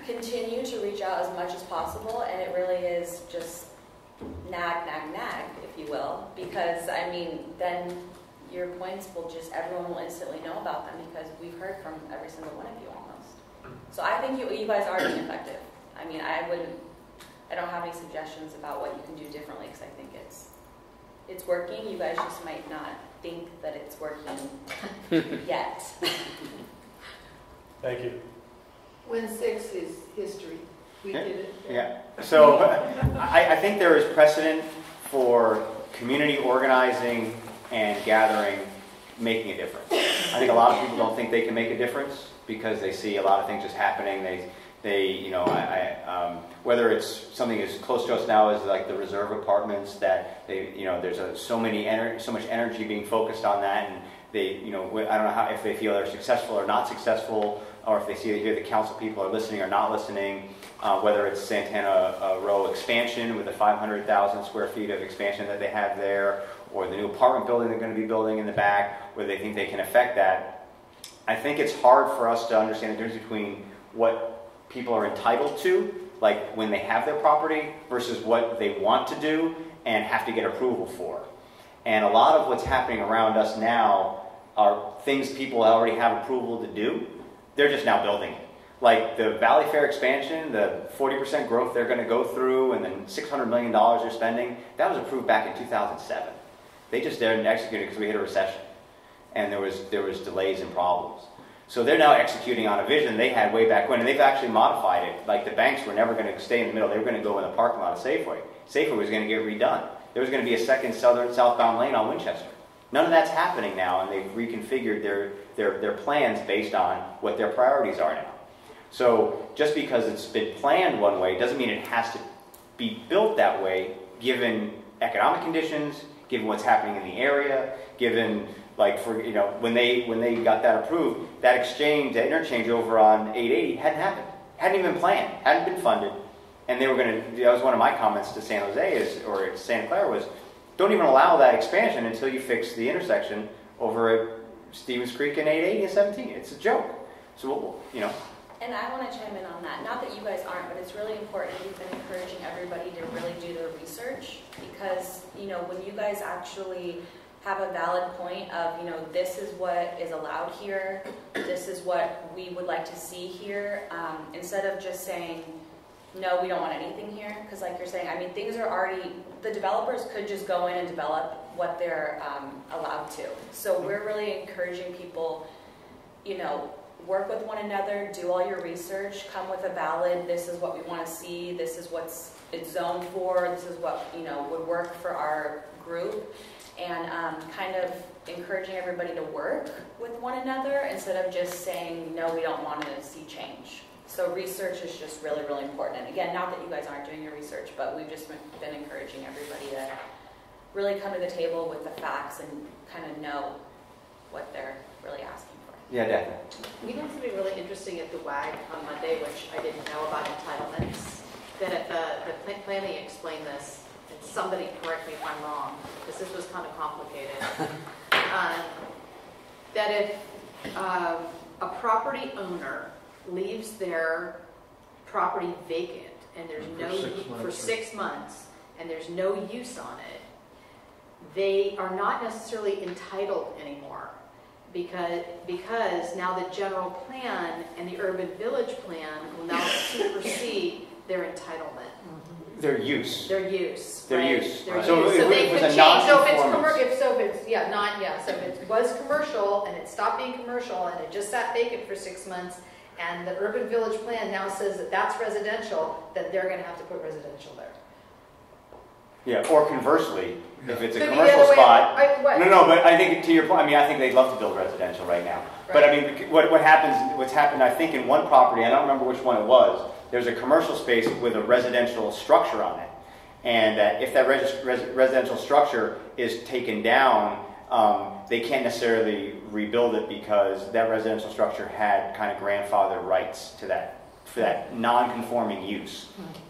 continue to reach out as much as possible, and it really is just nag, nag, nag, if you will, because I mean, then your points will just, everyone will instantly know about them because we've heard from every single one of you almost. So I think you, you guys are being effective. I mean, I wouldn't, I don't have any suggestions about what you can do differently because I think it's, it's working. You guys just might not think that it's working (laughs) yet. Thank you. Win six is history. We Yeah. did it. Yeah. So (laughs) I, I think there is precedent for community organizing and gathering making a difference. I think a lot of people don't think they can make a difference because they see a lot of things just happening. They, they, you know, I, I, um, whether it's something as close to us now as like the reserve apartments that they, you know, there's a, so many ener- so much energy being focused on that, and they, you know, I don't know how if they feel they're successful or not successful, or if they see here the council people are listening or not listening. Uh, whether it's Santana uh, Row expansion with the 500,000 square feet of expansion that they have there, or the new apartment building they're going to be building in the back, where they think they can affect that. I think it's hard for us to understand the difference between what people are entitled to, like when they have their property, versus what they want to do and have to get approval for. And a lot of what's happening around us now are things people already have approval to do. They're just now building it. Like the Valley Fair expansion, the 40% growth they're going to go through, and then $600 million they're spending, that was approved back in 2007. They just didn't execute it because we hit a recession, and there was there was delays and problems. So they're now executing on a vision they had way back when, and they've actually modified it. Like the banks were never going to stay in the middle; they were going to go in the parking lot of Safeway. Safeway was going to get redone. There was going to be a second southern southbound lane on Winchester. None of that's happening now, and they've reconfigured their their their plans based on what their priorities are now. So just because it's been planned one way doesn't mean it has to be built that way, given economic conditions, given what's happening in the area, given like for you know when they when they got that approved, that exchange, that interchange over on 880 hadn't happened, hadn't even planned, hadn't been funded, and they were going to. That was one of my comments to San Jose is or Santa Clara was, don't even allow that expansion until you fix the intersection over at Stevens Creek and 880 and 17. It's a joke. So you know, And I want to chime in on that. Not that you guys aren't, but it's really important. We've been encouraging everybody to really do their research because, you know, when you guys actually have a valid point of, you know, this is what is allowed here, this is what we would like to see here, um, instead of just saying, no, we don't want anything here, because like you're saying, I mean, things are already, the developers could just go in and develop what they're um, allowed to. So we're really encouraging people, you know, work with one another, do all your research, come with a valid, this is what we want to see, this is what's it's zoned for, this is what, you know, would work for our group, and um, kind of encouraging everybody to work with one another instead of just saying, no, we don't want to see change. So research is just really, really important. And again, not that you guys aren't doing your research, but we've just been encouraging everybody to really come to the table with the facts and kind of know what they're really asking. Yeah, definitely. You know something really interesting at the WAG on Monday, which I didn't know about entitlements? That at the, the planning explained this, and somebody correct me if I'm wrong, because this was kind of complicated. (laughs) Um, That if um, a property owner leaves their property vacant and there's For no, six for six months, and there's no use on it, they are not necessarily entitled anymore because, because now the general plan and the urban village plan will now supersede their entitlement, mm-hmm. Their use. their use. Their right? use. Their So use. if So they it was could change, so if it's non-conformance- if, so if it's, yeah, not, yeah, so if it was commercial and it stopped being commercial and it just sat vacant for six months, and the urban village plan now says that that's residential, then they're gonna have to put residential there. Yeah, or conversely, if it's a Could be the commercial other way- spot. I- what? No, no, but I think to your point, I mean, I think they'd love to build residential right now. But I mean, what, what happens, what's happened, I think, in one property, I don't remember which one it was, there's a commercial space with a residential structure on it. And that if that res- res- residential structure is taken down, um, they can't necessarily rebuild it because that residential structure had kind of grandfather rights to that, for that non-conforming use.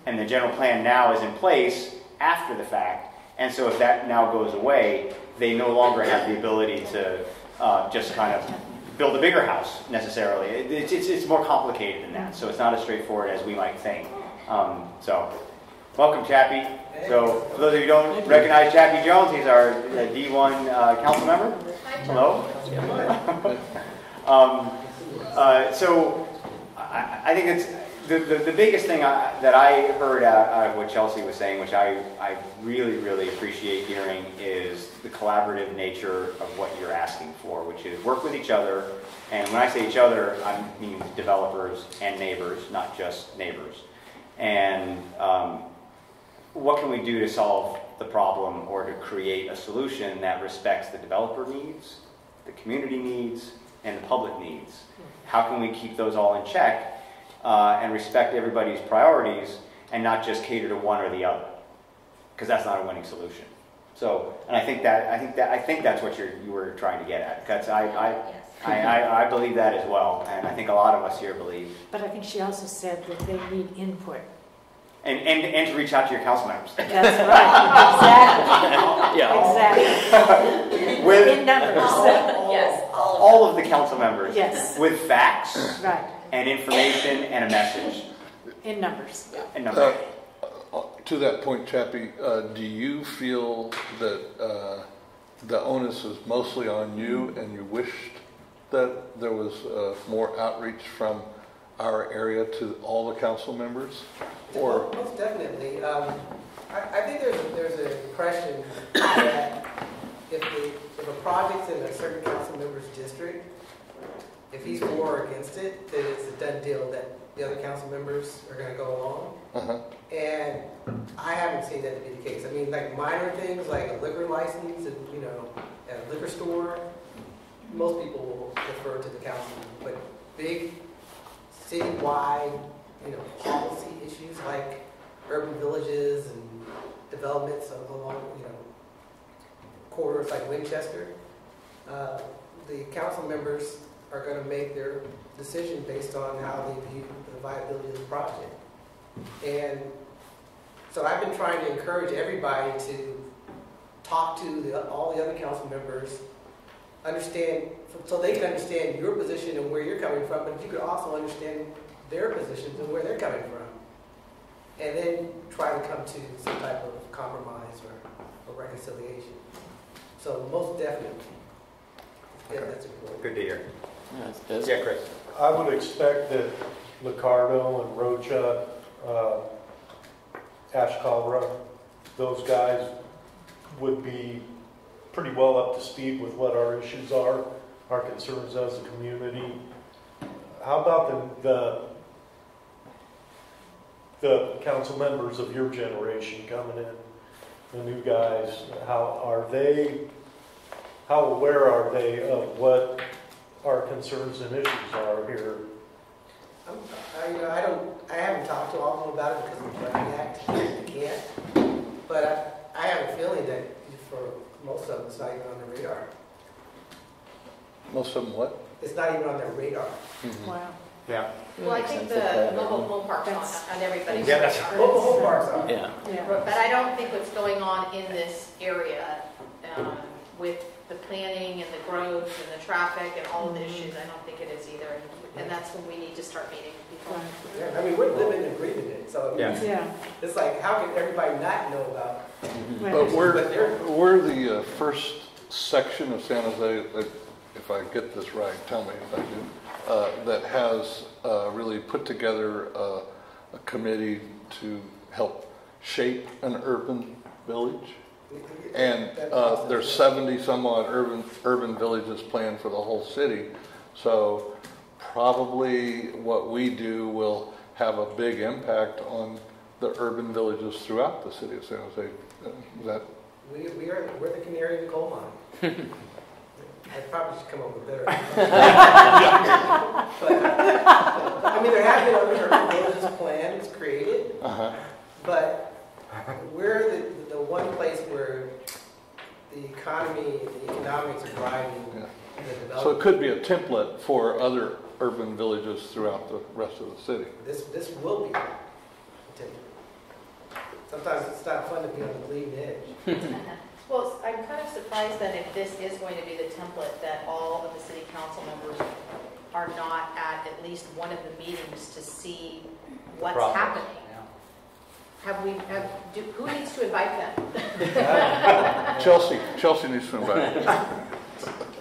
And the general plan now is in place after the fact, and so if that now goes away, they no longer have the ability to uh, just kind of build a bigger house necessarily. It- It's, it's, it's more complicated than that, so it's not as straightforward as we might think. Um, so, welcome, Chappie. So, for those of you who don't recognize Chappie Jones, he's our uh, D1 uh, council member. Hello. (laughs) Um, uh, so, I, I think it's the, the, the biggest thing I, that I heard out, out of what Chelsea was saying, which I, I really, really appreciate hearing, is the collaborative nature of what you're asking for, which is work with each other. And when I say each other, I mean developers and neighbors, not just neighbors. And um, what can we do to solve the problem or to create a solution that respects the developer needs, the community needs, and the public needs? How can we keep those all in check uh, and respect everybody's priorities and not just cater to one or the other? Because that's not a winning solution. So, and I think that I think that I think that's what you're, you were trying to get at. Because I, I, Yes. I, I, I believe that as well, and I think a lot of us here believe. But I think she also said that they need input. And, and, and to reach out to your council members. That's right, (laughs) Yeah. exactly, exactly. With In numbers, Yes, all of all of the council members. Yes. With facts right, and information and a message. in numbers. And number. Uh, To that point, Chappie, uh, do you feel that uh, the onus is mostly on you and you wished that there was uh, more outreach from our area to all the council members? Or, Most definitely. Um, I, I think there's, a- there's an impression that if the, if a project's in a certain council member's district, if he's for or against it, then it's a done deal that the other council members are gonna go along. uh-huh, And I haven't seen that to be the case. I mean, like minor things like a liquor license and, you know, at a liquor store, most people will defer to the council. But big citywide, you know, policy issues like urban villages and developments along, you know, corridors like Winchester, uh, the council members are gonna make their decision based on how they view the viability of the project. And so I've been trying to encourage everybody to talk to the, all the other council members, understand, so they can understand your position and where you're coming from, but you could also understand their positions and where they're coming from. And then try to come to some type of compromise or, or reconciliation. So most definitely, yeah, that's important. Good to hear. Yeah, it's- it's- Yeah, Chris? I would expect that Liccardo and Rocha, uh, Ash Kalra, those guys would be pretty well up to speed with what our issues are, our concerns as a community. How about the, the, the council members of your generation coming in, the new guys? How are they, how aware are they of what our concerns and issues are here? I'm, I, you know, I don't, I haven't talked to all of them about it because of the Brady Act, I can't. But I, I have a feeling that for most of them, it's not even on their radar. Most of them what? It's not even on their radar. Wow. Yeah. Well, I think the that- mobile home park's on, on everybody's Yeah, that's- radar. Mobile home parks are. Yeah, Yeah. But I don't think what's going on in this area um, with the planning and the growth and the traffic and all of the issues, I don't think it is either. And- And that's when we need to start meeting people. Yeah, I mean, we're living in agreement, so I mean, Yeah. Yeah. it's like, how can everybody not know about? Right. But we're, But we're the uh, first section of San Jose, that, if I get this right, tell me if I do, uh, that has uh, really put together uh, a committee to help shape an urban village. And uh, there's 70 some odd urban, urban villages planned for the whole city. So probably what we do will have a big impact on the urban villages throughout the city of San Jose. Uh, Is that, We, we are, we're the canary in the coal mine. (laughs) I probably should come up with better. (laughs) But, (laughs) I mean, there have been other urban villages plans created, uh-huh. but we're the, the one place where the economy, the economics are driving Yeah. the So it could be a template for other urban villages throughout the rest of the city. This, this will be. a template. Sometimes it's not fun to be on the bleeding edge. (laughs) Well, I'm kind of surprised that if this is going to be the template, that all of the city council members are not at at least one of the meetings to see what's Process. happening. Have we, have, do, who needs to invite them? (laughs) Chelsea, Chelsea needs to invite. them.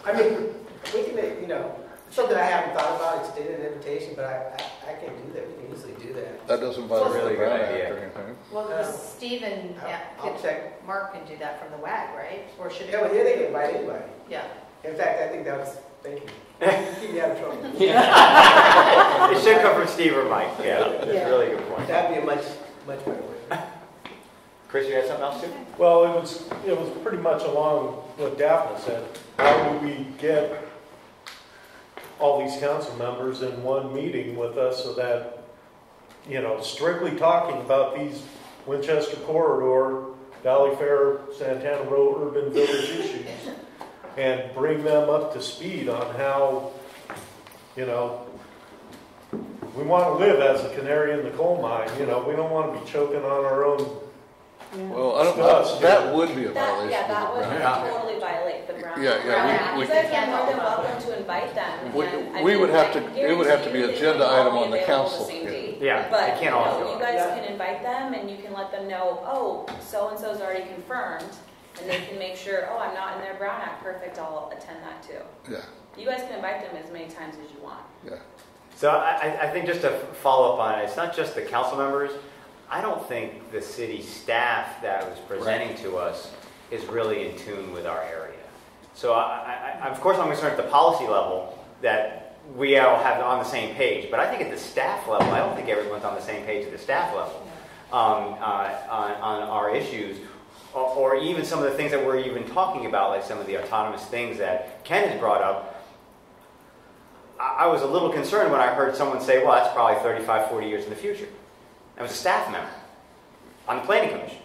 I mean, we can make, you know, something I haven't thought about, extending an invitation, but I, I, I can do that, we can easily do that. That doesn't violate Really the good idea. or anything. Well, Uh, Stephen, yeah, I'll, I'll check. Mark can do that from the WAG, right? Or should Yeah, but it? here they can invite anybody. Yeah. In fact, I think that was, thank you. Keep me out of trouble. (laughs) It should come from Steve or Mike, yeah, that's a Yeah. really good point. That'd be a much, much better way. (coughs) Chris, you had something else too? Well, it was, it was pretty much along what Daphne said. How do we get all these council members in one meeting with us so that, you know, strictly talking about these Winchester corridor, Valley Fair, Santana Row, urban village issues and bring them up to speed on how, you know, we want to live as a canary in the coal mine, you know, we don't want to be choking on our own Yeah. Well, I don't, know. that would be a That, violation yeah, that would Brown Act. totally violate the Brown. Yeah, yeah, Brown we- Act. we- You guys more than welcome to invite them. We- and, we would have to- it would have to be agenda item on the council, same yeah. But, they you can't all know, you guys Yeah. can invite them and you can let them know, oh, so-and-so's already confirmed. And they can make sure, oh, I'm not in their Brown Act, perfect, I'll attend that too. Yeah, You guys can invite them as many times as you want. yeah. So I, I- think just to follow up on it, it's not just the council members. I don't think the city staff that was presenting to us is really in tune with our area. So I, I, I- of course, I'm concerned at the policy level that we all have on the same page. But I think at the staff level, I don't think everyone's on the same page at the staff level um, uh, on, on our issues. Or, or even some of the things that we're even talking about, like some of the autonomous things that Ken has brought up. I was a little concerned when I heard someone say, well, that's probably 35, 40 years in the future. I was a staff member on the planning commission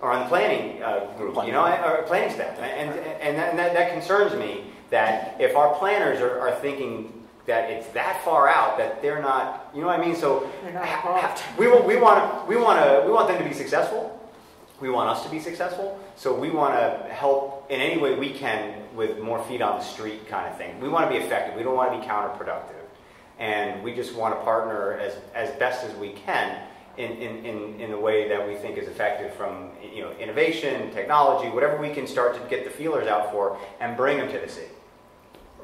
or on the planning uh, group, you know, or planning staff. And, and, that, and that, that concerns me that if our planners are, are thinking that it's that far out that they're not, you know what I mean? So They're not ha- involved. ha- we, we, want, we, want to, we want them to be successful. We want us to be successful. So we want to help in any way we can with more feet on the street kind of thing. We want to be effective. We don't want to be counterproductive. and we just want to partner as, as best as we can in, in, in, in the way that we think is effective from you know, innovation, technology, whatever we can start to get the feelers out for and bring them to the city.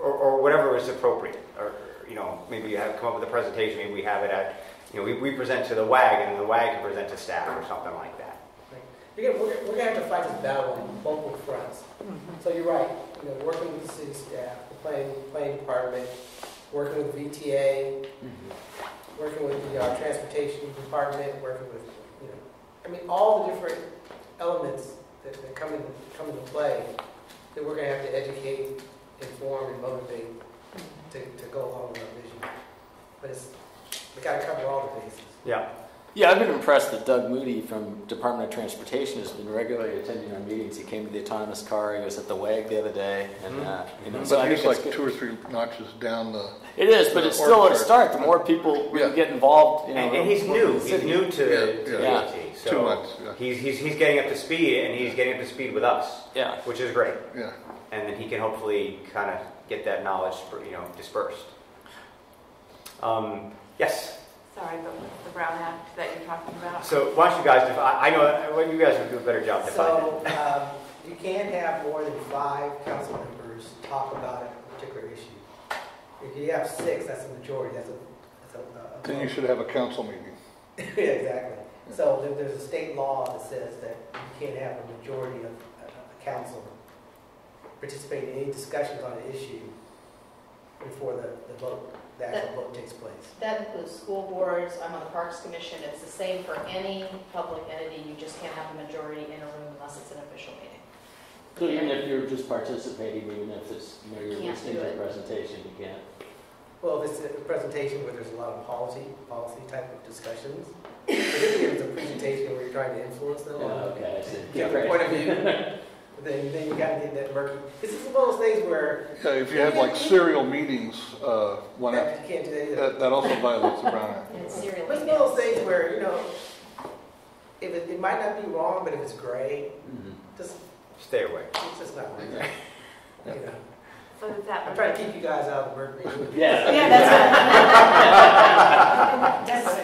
Or, or whatever is appropriate. Or, you know, maybe you have come up with a presentation, maybe we have it at, you know, we, we present to the WAG and the WAG can present to staff or something like that. You're gonna, we're, we're gonna have to fight this battle on multiple fronts. Mm-hmm. So you're right, you know, working with the city staff, the planning, planning department, working with VTA, working with the uh, transportation department, working with, you know, I mean, all the different elements that, that come in, come into play, that we're gonna have to educate, inform, and motivate to, to go along with our vision. But it's, we gotta cover all the bases. Yeah. Yeah, I've been impressed that Doug Moody from Department of Transportation has been regularly attending our meetings. He came to the autonomous car. He was at the WAG the other day, and uh, you know, so I But think he's like good. two or three notches down the, It is, but it's still a start. The more people we Yeah. get involved, you know, And, and he's new. the He's city- new to, Yeah, to yeah. DOT. So two months, yeah. He's, he's, he's getting up to speed, and he's getting up to speed with us, Yeah. which is great. yeah. And then he can hopefully kind of get that knowledge, for you know, dispersed. Um, yes. Sorry, but what's the Brown Act that you're talking about? So why don't you guys define? I know well, you guys would do a better job defining. So, um, you can't have more than five council members talk about a particular issue. If you have six, that's a majority, that's a, that's a. a- Then you should have a council meeting. (laughs) Yeah, exactly. So there, there's a state law that says that you can't have a majority of, of the council participate in any discussions on an issue before the, the vote, the actual vote takes place. That includes school boards, I'm on the Parks Commission, it's the same for any public entity, you just can't have a majority in a room unless it's an official meeting. So even if you're just participating, even if it's you know you're Can't listening do to a it. presentation, you can't. Well, if it's a presentation where there's a lot of policy, policy type of discussions, particularly if it's a presentation where you're trying to influence them Yeah, oh, on okay, I see. different point of view, (laughs) then, then you gotta get that murky. This is one of those things where Yeah, if you have like serial meetings, uh, one after, that, you can't do that either. that, that also violates the Brown Act. It's serial But it's one of those things where, you know, if it, it might not be wrong, but if it's gray, Mhm. just, Stay away. it's just not right. You know, So is that, I'm trying to keep you guys out of the murky. Yeah. (laughs) Yeah, that's, (laughs) that's,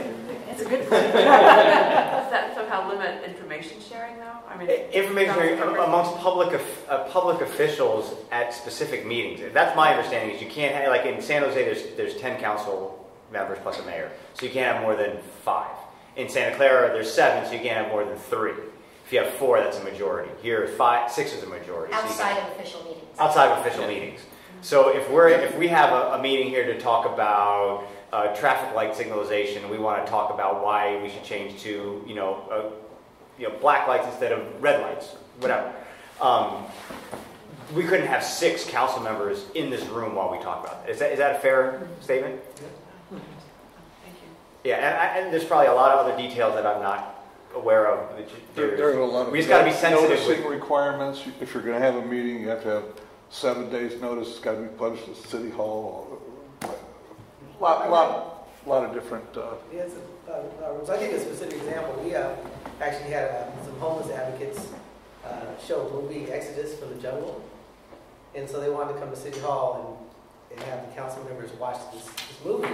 it's a good point. (laughs) does that somehow limit information sharing though? I mean. Information amongst public uh, public officials at specific meetings. That's my understanding. Is you can't have, like in San Jose. There's there's ten council members plus a mayor, so you can't have more than five. In Santa Clara, there's seven, so you can't have more than three. If you have four, that's a majority. Here, five, six is a majority. so can- outside of official meetings. outside of official meetings. So if we're if we have a, a meeting here to talk about uh, traffic light signalization, we want to talk about why we should change to you know uh, you know black lights instead of red lights, whatever. Um, we couldn't have six council members in this room while we talk about it. Is that is that a fair statement? Thank you. Yeah, and, I- and there's probably a lot of other details that I'm not aware of. that you- There, there are a lot of. We just gotta be sensitive with- Noticing requirements, if you're gonna have a meeting, you have to have seven days' notice, it's gotta be published at City Hall. Lot, lot, lot of different, uh, Yeah, it's a, uh, I give you a specific example. We uh, actually had uh, some homeless advocates uh, show a movie Exodus from the Jungle. And so they wanted to come to City Hall and, and have the council members watch this, this movie.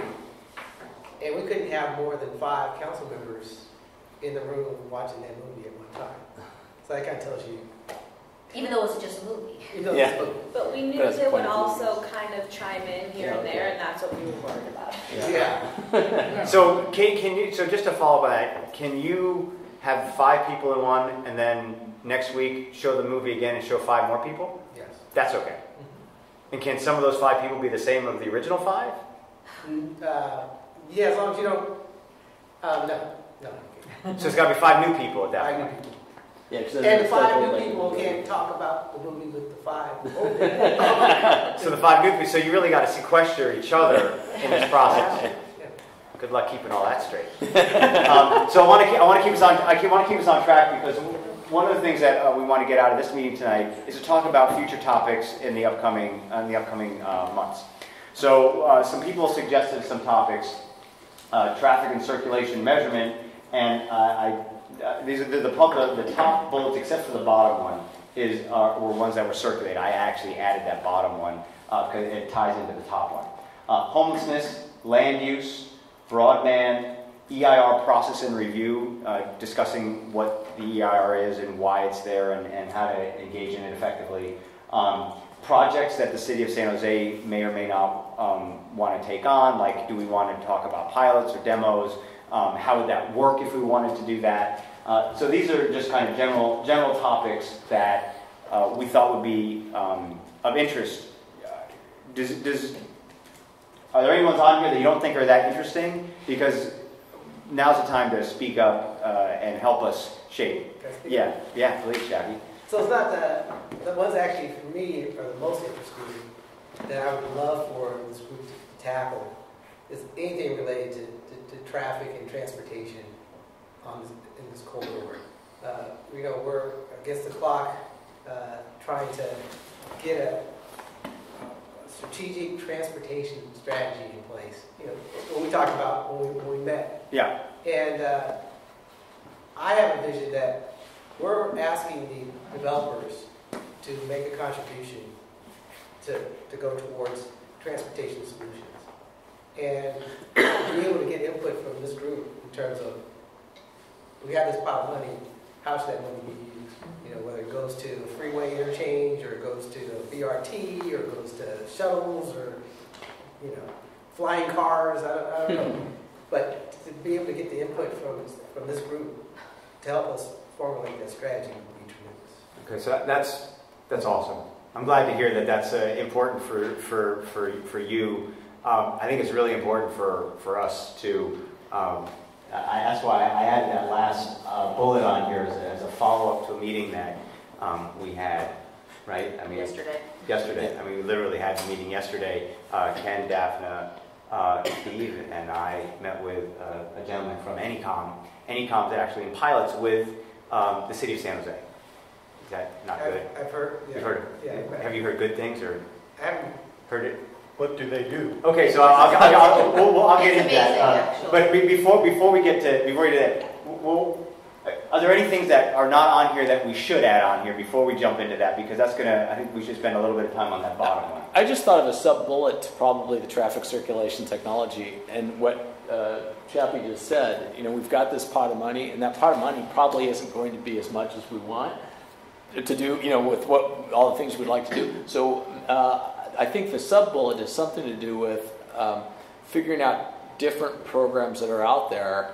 And we couldn't have more than five council members in the room watching that movie at one time. So that kind of tells you, Even though it's just a movie. (laughs) you know, Yeah. this movie. But we knew That's they would also kind of chime in here Yeah, and okay. there, and that's what we were worried about. Yeah. (laughs) So can, can you, so just to follow up on that, can you have five people in one and then next week show the movie again and show five more people? Yes. That's okay. And can some of those five people be the same of the original five? Mm, Uh, yeah, as long as you don't, um, no, no. (laughs) So it's got to be five new people at that Five new point. people. Yeah, 'cause And the five new like- people can't talk about the movie with the five. (laughs) (laughs) So the five new people, so you really got to sequester each other in this process. Good luck keeping all that straight. (laughs) um, so I want to I want to keep us on I want to keep us on track because one of the things that uh, we want to get out of this meeting tonight is to talk about future topics in the upcoming in the upcoming uh, months. So uh, some people suggested some topics: uh, traffic and circulation measurement, and uh, I uh, these are the, the, the, the top bullets except for the bottom one is were ones that were circulated. I actually added that bottom one because it ties into the top one. Homelessness land use, broadband, EIR process and review, uh, discussing what the EIR is and why it's there and, and how to engage in it effectively. Um, projects that the city of San Jose may or may not um, want to take on, like do we want to talk about pilots or demos? Um, how would that work if we wanted to do that? Uh, so these are just kind of general general topics that uh, we thought would be um, of interest. Uh, Does, does, are there any ones on here that you don't think are that interesting? Because now's the time to speak up uh, and help us shape. Can I speak? Yeah, yeah, please, Jackie. So it's not the, the ones actually for me are the most interesting that I would love for this group to tackle is anything related to, to, to traffic and transportation on this, in this corridor. Uh, you know, we're against the clock, uh, trying to get a strategic transportation strategy in place. You know, what we talked about when we, when we met Yeah, and uh, I have a vision that we're asking the developers to make a contribution to, to go towards transportation solutions. And be able to get input from this group in terms of, we have this pile of money, how should that money be? You know, whether it goes to the freeway interchange, or it goes to the BRT, or it goes to shuttles, or, you know, flying cars, I don't, I don't know. (laughs) But to be able to get the input from, from this group to help us formulate that strategy would be tremendous. okay, so that's, that's awesome. I'm glad to hear that that's uh, important for, for, for, for you. Um, I think it's really important for, for us to, um, I, that's why I added that last uh, bullet on here as a, as a follow-up to a meeting that um, we had, right? I mean, Yesterday. yesterday. I mean, we literally had a meeting yesterday. Uh, Ken, Daphne, uh, Steve, and I met with uh, a gentleman from Anycom. Anycom Anycom's actually in pilots with um, the city of San Jose. Is that not good? I've, I've heard, yeah. You've heard? Yeah, Have you heard good things or I haven't, heard it? What do they do? Okay, so I'll, I'll, I'll, we'll, we'll, I'll get into that. Uh, but be- before, before we get to, before we do that, we'll, are there any things that are not on here that we should add on here before we jump into that? Because that's gonna, I think we should spend a little bit of time on that bottom one. I just thought of a sub bullet to probably the traffic circulation technology and what uh, Chappie just said. You know, we've got this pot of money, and that pot of money probably isn't going to be as much as we want to do. You know, with what all the things we'd like to do. So uh, I think the sub bullet has something to do with um, figuring out different programs that are out there.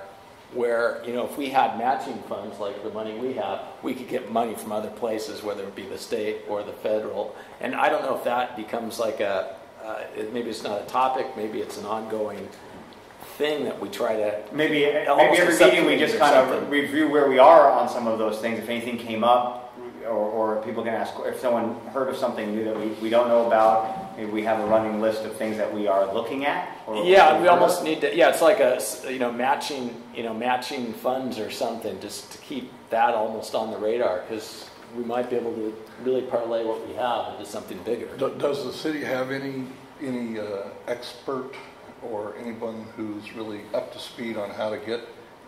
Where you know, if we had matching funds like the money we have, we could get money from other places, whether it be the state or the federal. And I don't know if that becomes like a, uh, maybe it's not a topic, maybe it's an ongoing thing that we try to. Maybe, maybe every meeting we just kind of review where we are on some of those things. If anything came up, or, or people can ask, if someone heard of something new that we, we don't know about, maybe we have a running list of things that we are looking at. or- Yeah, we almost need to. Yeah, it's like a you know matching you know matching funds or something just to keep that almost on the radar because we might be able to really parlay what we have into something bigger. Does the city have any, any uh, expert or anyone who's really up to speed on how to get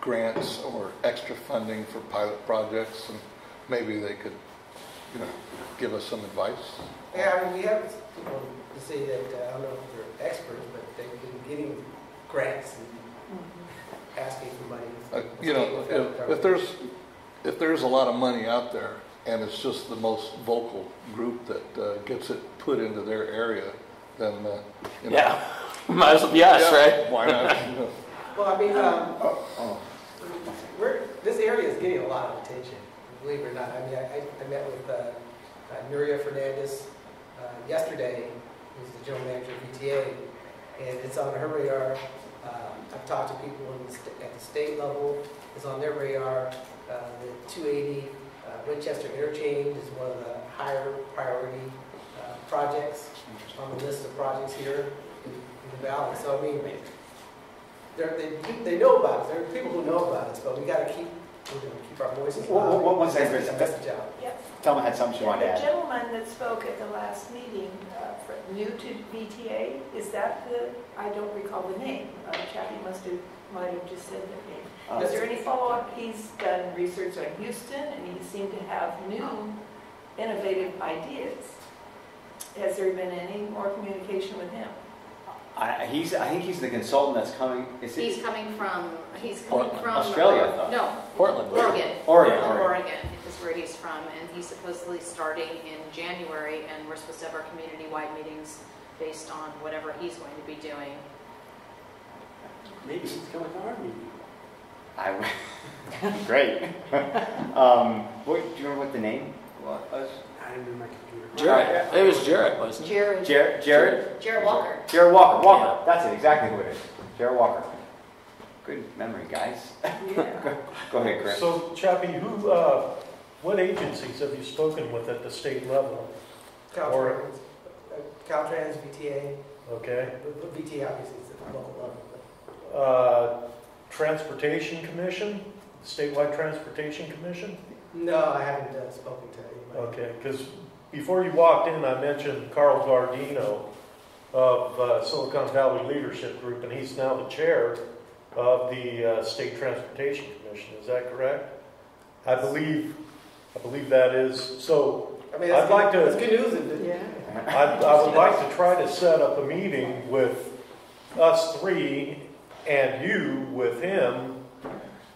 grants or extra funding for pilot projects? And maybe they could, you know, give us some advice? yeah, I mean, we have people to say that, uh, I don't know if they're experts, but they've been getting grants and asking for money. Uh, You know, if, if there's, if there's a lot of money out there and it's just the most vocal group that uh, gets it put into their area, then, uh, you know. Yeah, (laughs) might as well. Yes, Yeah, right. Why not? You (laughs) know. Well, I mean, um, we're, this area is getting a lot of attention, believe it or not. I mean, I, I- met with uh, uh, Nuria Fernandez uh, yesterday, who's the general manager of VTA, and it's on her radar. Uh, I've talked to people the at the state level, it's on their radar. Uh, The 280 uh, Winchester interchange is one of the higher priority uh, projects on the list of projects here in in the valley. So, I mean, they, they know about it. There are people who know about it, but we got to keep, we're going to keep our voices One- loud. one- one second, Get Chris. the message out. Thelma had something she wanted to The add. gentleman that spoke at the last meeting, uh, for- new to VTA, is that the, I don't recall the name. Uh, Chappie must have, might have just said the name. Uh, Is there any follow-up? He's done research on Houston, and he seemed to have new innovative ideas. Has there been any more communication with him? I, he's, I think he's the consultant that's coming, is He's he? coming from, he's coming Portland, from. Australia, I uh, thought. No, Portland. Oregon. Oregon, Portland, Oregon. Oregon is where he's from, and he's supposedly starting in January, and we're supposed to have our community-wide meetings based on whatever he's going to be doing. Maybe he's coming to our meeting. I, (laughs) (laughs) great. (laughs) Um, what, do you remember what the name was? I didn't do my computer. Jarrett. It was Jarrett, wasn't it? Jared, Jared, Jared? Jarrett Walker. Jarrett Walker, Walker, that's it, exactly who it is. Jarrett Walker. Good memory, guys. (laughs) Yeah. Go ahead, Chris. So Chappie, who, uh, what agencies have you spoken with at the state level? Or- Caltrans, uh, Caltrans, VTA, Okay. but- but VTA obviously is at the local level. but- Uh, Transportation Commission, statewide Transportation Commission? No, I haven't uh, spoken to anybody. Okay, because before you walked in, I mentioned Carl Guardino of uh, Silicon Valley Leadership Group, and he's now the chair of the uh, State Transportation Commission. Is that correct? I believe, I believe that is, so I mean, that's I'd like good- to- That's good news. and- Yeah. I, I would like to try to set up a meeting with us three and you with him,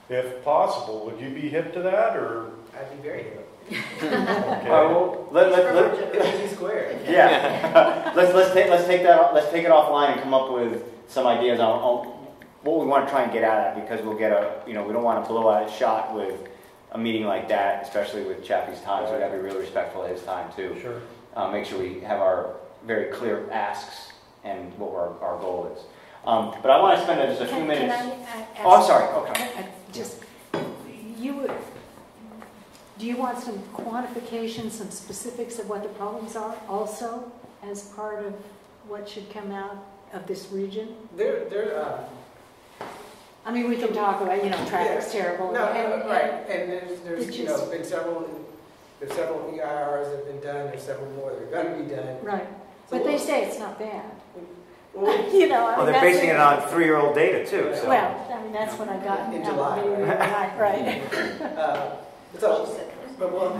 if possible. Would you be hip to that, or? I'd be very happy. All right, Okay. well, let, let, let, It's square. (laughs) Yeah. (laughs) let's let's take let's take that let's take it offline and come up with some ideas on, on what we want to try and get at it because we'll get a you know we don't want to blow out a shot with a meeting like that, especially with Chappie's time. So we got to be really respectful of his time too. Sure. Uh, make sure we have our very clear asks and what our, our goal is. Um, but I want to spend just a few Can- minutes. Can I a- oh, I'm sorry. Okay. I- I Just, you would, do you want some quantification, some specifics of what the problems are also as part of what should come out of this region? There, there, uh, I mean, we can talk about, you know, traffic's terrible. No, and- no, right, and there's, there's, you know, been several, there's several EIRs that have been done, there's several more that are gonna be done. Right, So but they we'll- say it's not bad. we'll- (laughs) You know, I Well, mean, they're basing it on three-year-old data too. So. Well, I mean, that's what I got. In out of July. Right, right. (laughs) uh, So, but well,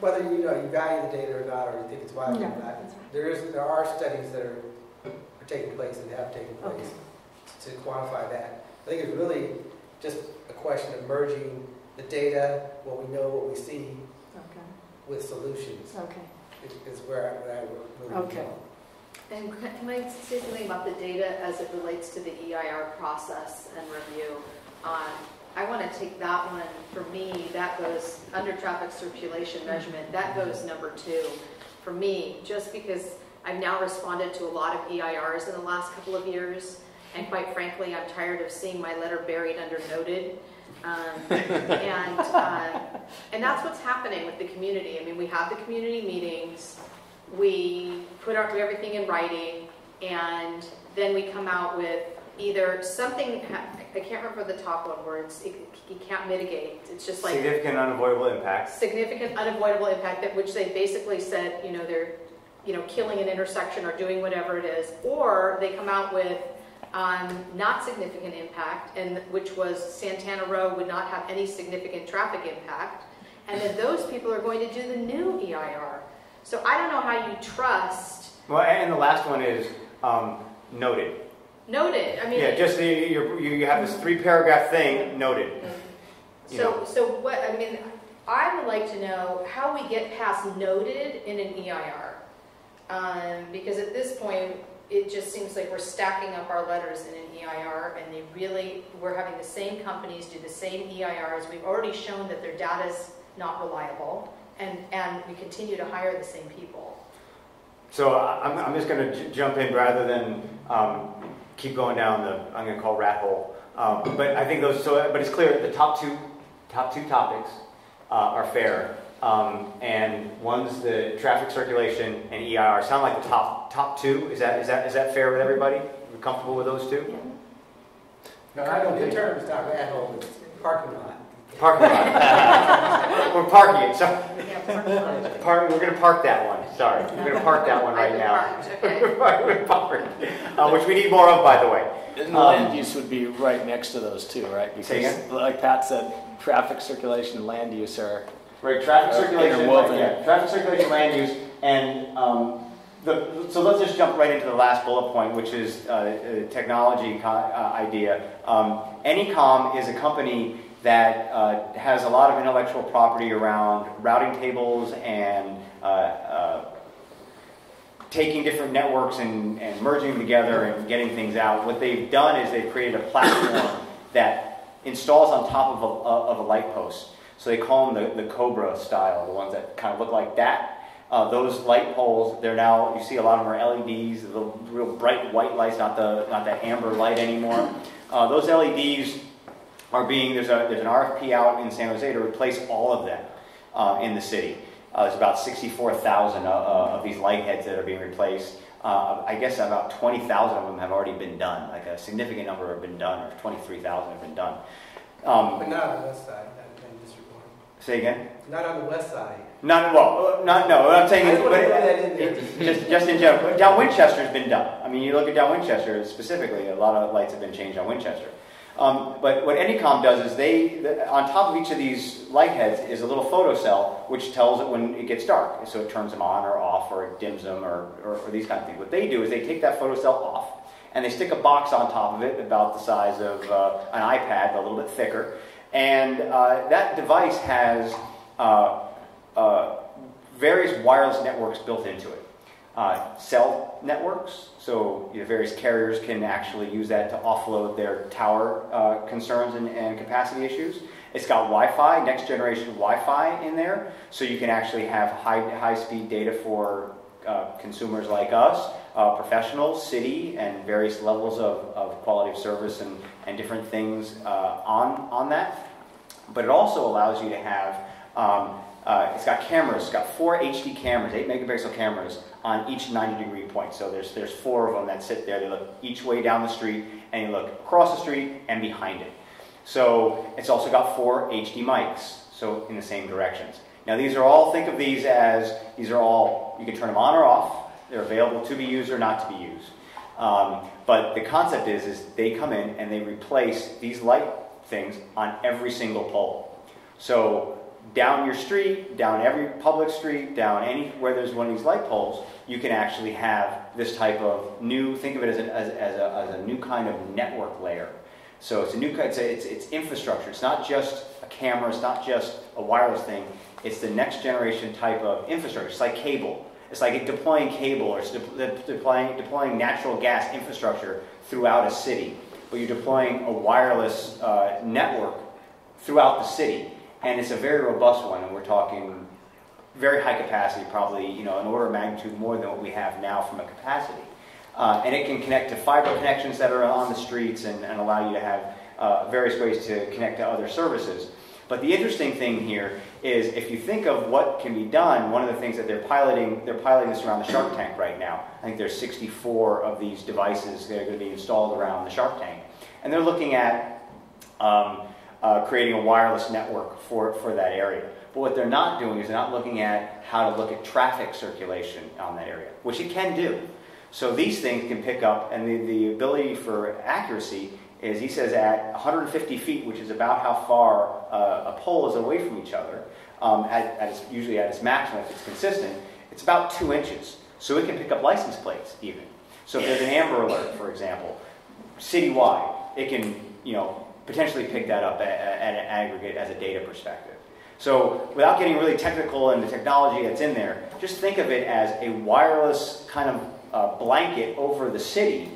whether you know, you value the data or not, or you think it's valuable or No. not, there is, there are studies that are, are taking place and have taken Okay. place to quantify that. I think it's really just a question of merging the data, what we know, what we see, Okay, with solutions, okay. is, is where I, where I would really Okay. go. And can can I say something about the data as it relates to the EIR process and review? Um, I want to take that one, for me, that goes, under traffic circulation measurement, that goes number two for me, just because I've now responded to a lot of EIRs in the last couple of years, and quite frankly, I'm tired of seeing my letter buried under noted. Um, (laughs) And, uh, and that's what's happening with the community. I mean, we have the community meetings, we put our, everything in writing, and then we come out with either something, I can't remember the top one words, it, you can't mitigate, it's just like Significant unavoidable impacts. significant unavoidable impact, that which they basically said, you know, they're, you know, killing an intersection or doing whatever it is, or they come out with um, not significant impact, and which was Santana Row would not have any significant traffic impact, and then those people are going to do the new EIR. So I don't know how you trust Well, and the last one is um, noted. Noted. I mean, Yeah, just the, you, you you have this three paragraph thing noted. So, so what, I mean, I would like to know how we get past noted in an EIR. Um, because at this point, it just seems like we're stacking up our letters in an EIR and they really, we're having the same companies do the same EIRs. We've already shown that their data's not reliable and, and we continue to hire the same people. So I'm, I'm just going to jump in rather than um, keep going down the I'm going to call rat hole. Um, but I think those. So, but it's clear the top two top two topics uh, are fair, um, and one's the traffic circulation and EIR. Sound like the top top two. Is that is that is that fair with everybody? We comfortable with those two? No, I don't, the term is not rat hole, it's parking lot. Parking lot. (laughs) we're parking it. So park, we're going to park that one. Sorry, we're going to park that one right now. (laughs) We're parked. uh, which we need more of, by the way. And the Um, land use would be right next to those two, right? Because, like Pat said, traffic circulation and land use are, Right, traffic Uh, circulation, interwoven. yeah, traffic circulation, land use, and um, The, so let's just jump right into the last bullet point, which is uh, a technology co- uh, idea. Um, Anycom is a company that uh, has a lot of intellectual property around routing tables and uh, uh, taking different networks and, and merging them together and getting things out. What they've done is they've created a platform that installs on top of a, of a light post. So they call them the, the Cobra style, the ones that kind of look like that. Uh, those light poles, they're now, you see a lot of them are LEDs, the real bright white lights, not, the, not that amber light anymore. Uh, those LEDs are being, there's, a, there's an RFP out in San Jose to replace all of them uh, in the city. Uh, there's about 64,000 uh, uh, of these light heads that are being replaced. Uh, I guess about 20,000 of them have already been done. Like a significant number have been done, or 23,000 have been done. Um, But not on the west side, not in District One. say again? Not on the west side. Not well, not no. What I'm saying is, just but throw that in there. it- just just in general. Down Winchester's been done. I mean, you look at down Winchester specifically. A lot of lights have been changed on Winchester. Um, but what Anycom does is they, the, on top of each of these light heads is a little photo cell which tells it when it gets dark. So it turns them on or off or it dims them or, or, or these kind of things. What they do is they take that photo cell off and they stick a box on top of it about the size of uh, an iPad, a little bit thicker. And uh, that device has uh, uh, various wireless networks built into it. Uh, cell networks, so you know, various carriers can actually use that to offload their tower uh, concerns and, and capacity issues. It's got Wi-Fi, next generation Wi-Fi in there, so you can actually have high high speed data for uh, consumers like us, uh, professionals, city, and various levels of, of quality of service and, and different things uh, on on that. But it also allows you to have um, uh, it's got cameras. It's got four HD cameras, eight megapixel cameras on each 90 degree point. So there's there's four of them that sit there. They look each way down the street, and you look across the street and behind it. So it's also got four HD mics, so in the same directions. Now these are all think of these as these are all you can turn them on or off. They're available to be used or not to be used. Um, but the concept is is they come in and they replace these light things on every single pole. So down your street, down every public street, down any where there's one of these light poles, you can actually have this type of new. Think of it as, a, as, as, a, as a new kind of network layer. So it's a new it's, a, it's it's infrastructure. It's not just a camera. It's not just a wireless thing. It's the next generation type of infrastructure. It's like cable. It's like deploying cable or de- deploying deploying natural gas infrastructure throughout a city. But you're deploying a wireless uh, network throughout the city and it's a very robust one, and we're talking very high capacity, probably you know an order of magnitude more than what we have now from a capacity. Uh, and it can connect to fiber connections that are on the streets and, and allow you to have uh, various ways to connect to other services. But the interesting thing here is if you think of what can be done, one of the things that they're piloting, they're piloting this around the Shark Tank right now. I think there's 64 of these devices that are going to be installed around the Shark Tank. And they're looking at um, uh, creating a wireless network for, for that area. But what they're not doing is they're not looking at how to look at traffic circulation on that area, which it can do. So these things can pick up, and the, the ability for accuracy is, he says, at 150 feet, which is about how far uh, a pole is away from each other, um, at, at its, usually at its maximum, if it's consistent, it's about two inches. So it can pick up license plates even. So if there's an Amber Alert, for example, citywide, it can, you know, potentially pick that up at, an aggregate as a data perspective. So without getting really technical in the technology that's in there, just think of it as a wireless kind of uh, blanket over the city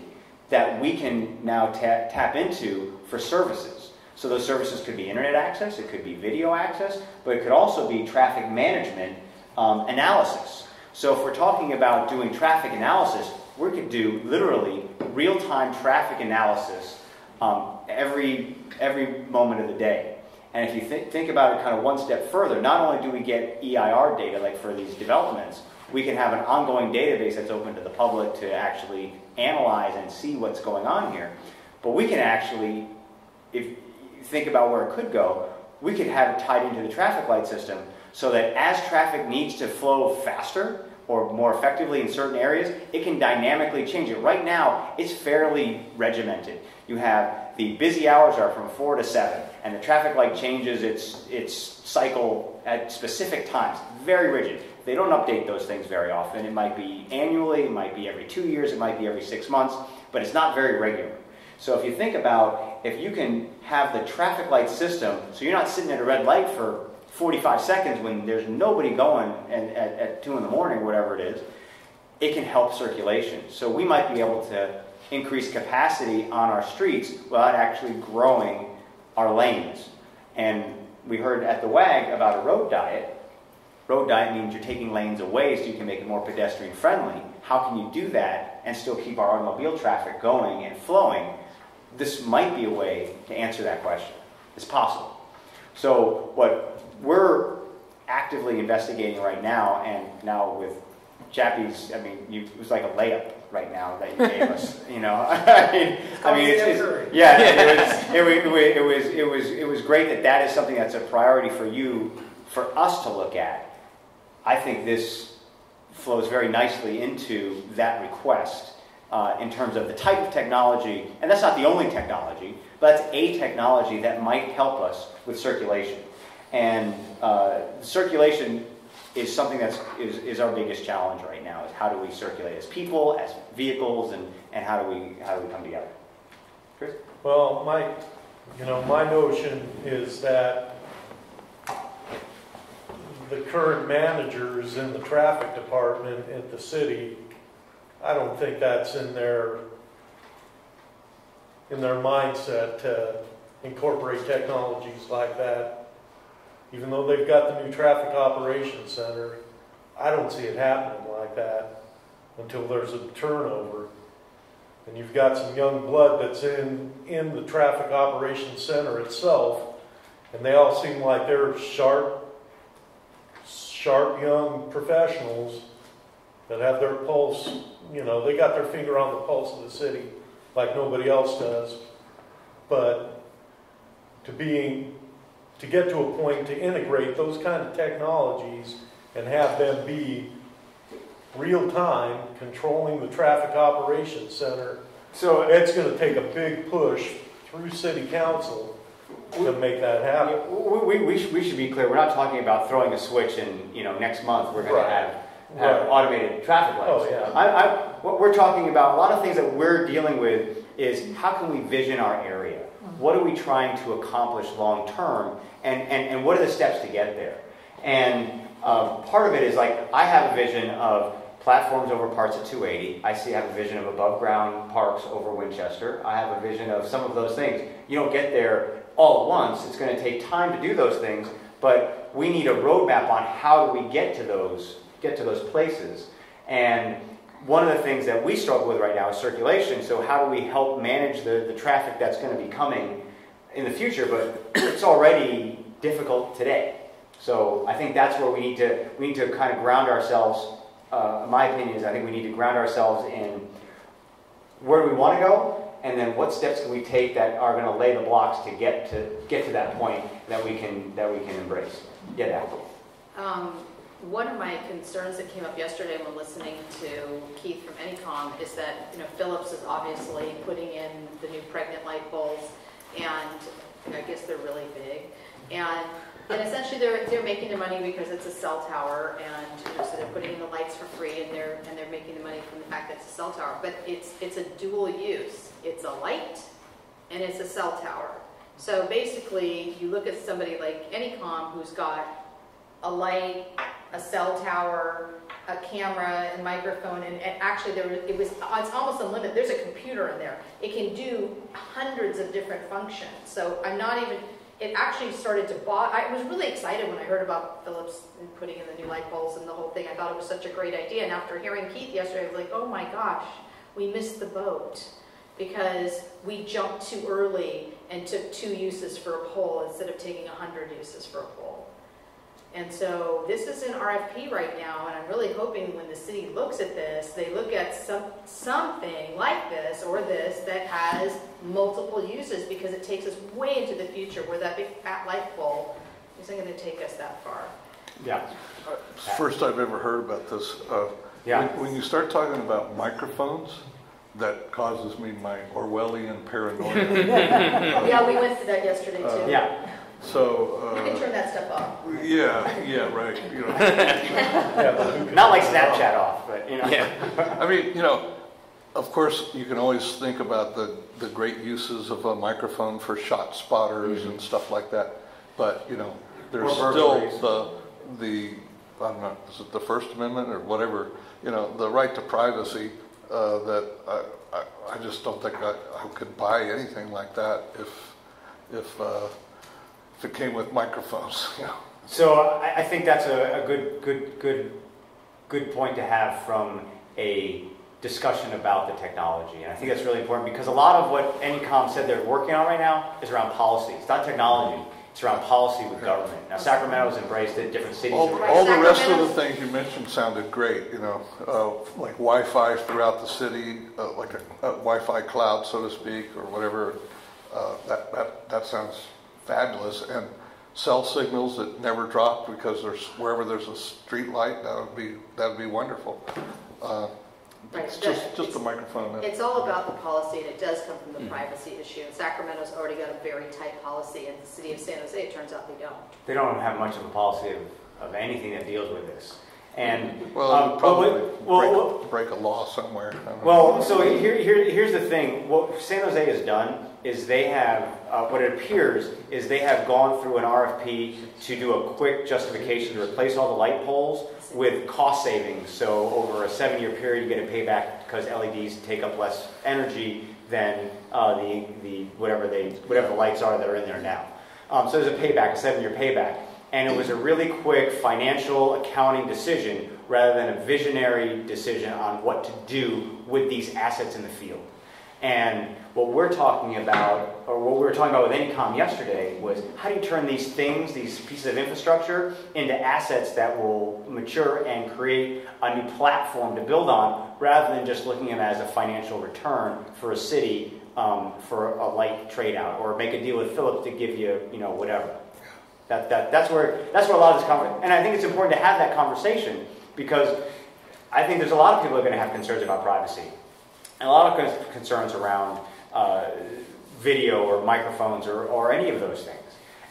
that we can now ta- tap into for services. So those services could be internet access, it could be video access, but it could also be traffic management um, analysis. So if we're talking about doing traffic analysis, we could do literally real-time traffic analysis um, every every moment of the day. And if you th- think about it kind of one step further, not only do we get EIR data like for these developments, we can have an ongoing database that's open to the public to actually analyze and see what's going on here. But we can actually, if you think about where it could go, we could have it tied into the traffic light system so that as traffic needs to flow faster or more effectively in certain areas, it can dynamically change it. Right now, it's fairly regimented. You have the busy hours are from 4 to 7, and the traffic light changes its, its cycle at specific times. Very rigid. They don't update those things very often. It might be annually, it might be every two years, it might be every six months, but it's not very regular. So if you think about if you can have the traffic light system, so you're not sitting at a red light for 45 seconds when there's nobody going and at, at 2 in the morning, whatever it is, it can help circulation. So we might be able to increase capacity on our streets without actually growing our lanes. And we heard at the WAG about a road diet. Road diet means you're taking lanes away so you can make it more pedestrian friendly. How can you do that and still keep our automobile traffic going and flowing? This might be a way to answer that question. It's possible. So, what we're actively investigating right now, and now with Chappie's, I mean, you, it was like a layup right now that you (laughs) gave us. You know, I (laughs) mean, I mean, it's, it's, yeah, it (laughs) was, it was, it was, it was, it was great that that is something that's a priority for you, for us to look at. I think this flows very nicely into that request uh, in terms of the type of technology, and that's not the only technology, but that's a technology that might help us with circulation. And uh, circulation is something that's is, is our biggest challenge right now is how do we circulate as people, as vehicles, and, and how do we how do we come together? Chris? Well, my, you know, my notion is that the current managers in the traffic department at the city, I don't think that's in their, in their mindset to incorporate technologies like that. Even though they've got the new traffic operations center, I don't see it happening like that until there's a turnover. And you've got some young blood that's in, in the traffic operations center itself, and they all seem like they're sharp, sharp young professionals that have their pulse, you know, they got their finger on the pulse of the city like nobody else does. But to being to get to a point to integrate those kind of technologies and have them be real time controlling the traffic operations center. So uh, it's going to take a big push through city council to make that happen. We, we, we, should, we should be clear. We're not talking about throwing a switch and you know next month we're going Right. to have, have Right. automated traffic lights. Oh, yeah. I, I, what we're talking about, a lot of things that we're dealing with is how can we vision our area? What are we trying to accomplish long term? And, and, and what are the steps to get there? And um, part of it is like I have a vision of platforms over parts of 280. I see I have a vision of above ground parks over Winchester. I have a vision of some of those things. You don't get there all at once. It's going to take time to do those things, but we need a roadmap on how do we get to those get to those places. And one of the things that we struggle with right now is circulation. So how do we help manage the, the traffic that's going to be coming in the future? But it's already difficult today. So I think that's where we need to we need to kind of ground ourselves. Uh, my opinion is I think we need to ground ourselves in where do we want to go, and then what steps can we take that are going to lay the blocks to get to get to that point that we can that we can embrace. Get out. Um, one of my concerns that came up yesterday when listening to Keith from Anycom is that, you know, Philips is obviously putting in the new pregnant light bulbs, and I guess they're really big. And, and essentially they're, they're making the money because it's a cell tower, and, you know, so they're putting in the lights for free, and they're, and they're making the money from the fact that it's a cell tower. But it's, it's a dual use. It's a light, and it's a cell tower. So basically, you look at somebody like Anycom who's got a light, a cell tower, a camera, and microphone, and, and actually there was, it was it's almost unlimited. There's a computer in there. It can do hundreds of different functions. So I'm not even. It actually started to bog. I was really excited when I heard about Philips putting in the new light bulbs and the whole thing. I thought it was such a great idea. And after hearing Keith yesterday, I was like, oh my gosh, we missed the boat because we jumped too early and took two uses for a pole instead of taking 100 uses for a pole. And so this is an RFP right now, and I'm really hoping when the city looks at this, they look at some, something like this or this that has multiple uses because it takes us way into the future where that big fat light pole isn't going to take us that far. Yeah. First I've ever heard about this. Uh, Yeah. When when you start talking about microphones, that causes me my Orwellian paranoia. (laughs) yeah, we went through that yesterday too. Yeah. So, You can uh, turn that stuff off. yeah, yeah, right, you know. Yeah, but who can- Not like Snapchat off, but, you know. Yeah. I mean, you know, of course, you can always think about the, the great uses of a microphone for shot spotters and stuff like that. But, you know, there's Or still the, the, I don't know, is it the First Amendment or whatever, you know, the right to privacy, uh, that I, I, I just don't think I, I could buy anything like that if, if, uh, if it came with microphones, (laughs) you know. So I, I think that's a, a good, good, good, good point to have from a discussion about the technology. And I think that's really important because a lot of what Anycom said they're working on right now is around policy. It's not technology, it's around policy with government. Now Sacramento's embraced it, different cities. All, all the rest of the things you mentioned sounded great, you know, uh, like Wi-Fi throughout the city, uh, like a, a Wi-Fi cloud, so to speak, or whatever. Uh, that, that, that sounds fabulous. And cell signals that never drop because there's, wherever there's a street light, that would be, that would be wonderful. Uh, Right, It's that- just, just a microphone. It's all about the policy, and it does come from the Mm-hmm. privacy issue. And Sacramento's already got a very tight policy, and the city of San Jose, it turns out they don't. They don't have much of a policy of, of anything that deals with this. And Well, um, it would but probably what- well, well, break, break a law somewhere. I don't know. Well, so here, here, here's the thing. What San Jose has done is they have, uh, what it appears is they have gone through an RFP to do a quick justification to replace all the light poles with cost savings. So over a seven-year period, you get a payback because LEDs take up less energy than uh, the, the whatever they whatever the lights are that are in there now. Um, so there's a payback, a seven-year payback, and it was a really quick financial accounting decision rather than a visionary decision on what to do with these assets in the field. And what we're talking about, or what we were talking about with Anycom yesterday, was how do you turn these things, these pieces of infrastructure, into assets that will mature and create a new platform to build on, rather than just looking at it as a financial return for a city um, for a light trade out, or make a deal with Philips to give you, you know, whatever. That, that, that's where that's where a lot of this conversation, and I think it's important to have that conversation because I think there's a lot of people who are going to have concerns about privacy, and a lot of concerns around uh, video or microphones or, or any of those things.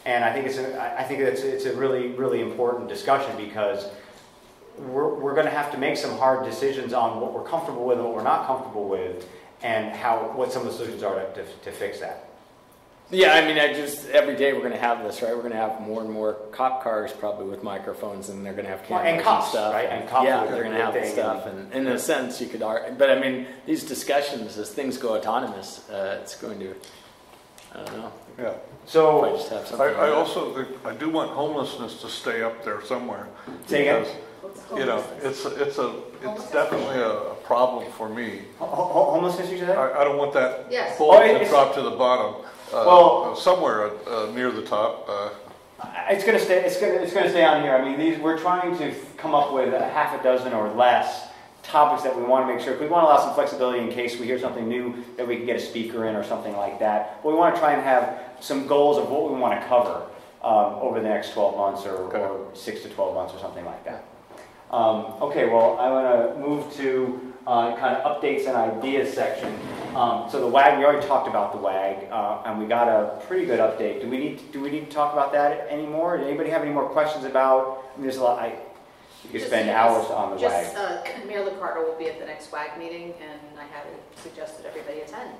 And I think it's a, I think it's it's a really really important discussion because we're we're going to have to make some hard decisions on what we're comfortable with and what we're not comfortable with, and how what some of the solutions are to, to, to fix that. Yeah, I mean, I just every day we're going to have this, right? We're going to have more and more cop cars probably with microphones, and they're going to have cameras and cops, stuff. right? And cops yeah, they're going to have thing stuff, and, in a sense, you could argue. But I mean, these discussions, as things go autonomous, uh, it's going to. I don't know. Yeah. So I just have something. I like that. also, think- I do want homelessness to stay up there somewhere. Say again? because, You know, it's, a- it's a, it's definitely a, a problem for me. ho- ho- homelessness, you said? I, I don't want that Yes. bullet Oh, to drop to the bottom, Well- uh, somewhere, uh, near the top, uh, It's gonna stay. It's gonna. It's gonna stay on here. I mean, these. We're trying to come up with a half a dozen or less topics that we want to make sure. We want to allow some flexibility in case we hear something new that we can get a speaker in or something like that. But we want to try and have some goals of what we want to cover um, over the next 12 months or, Okay. or six to 12 months or something like that. Um, okay. Well, I want to move to uh, kind of updates and ideas section. Um, so the WAG, we already talked about the WAG, uh, and we got a pretty good update. Do we need do we need to talk about that anymore? Does anybody have any more questions about? I mean, there's a lot. I you could Just- spend hours on the WAG. Just, uh, Mayor Liccardo will be at the next WAG meeting, and I had suggested everybody attend.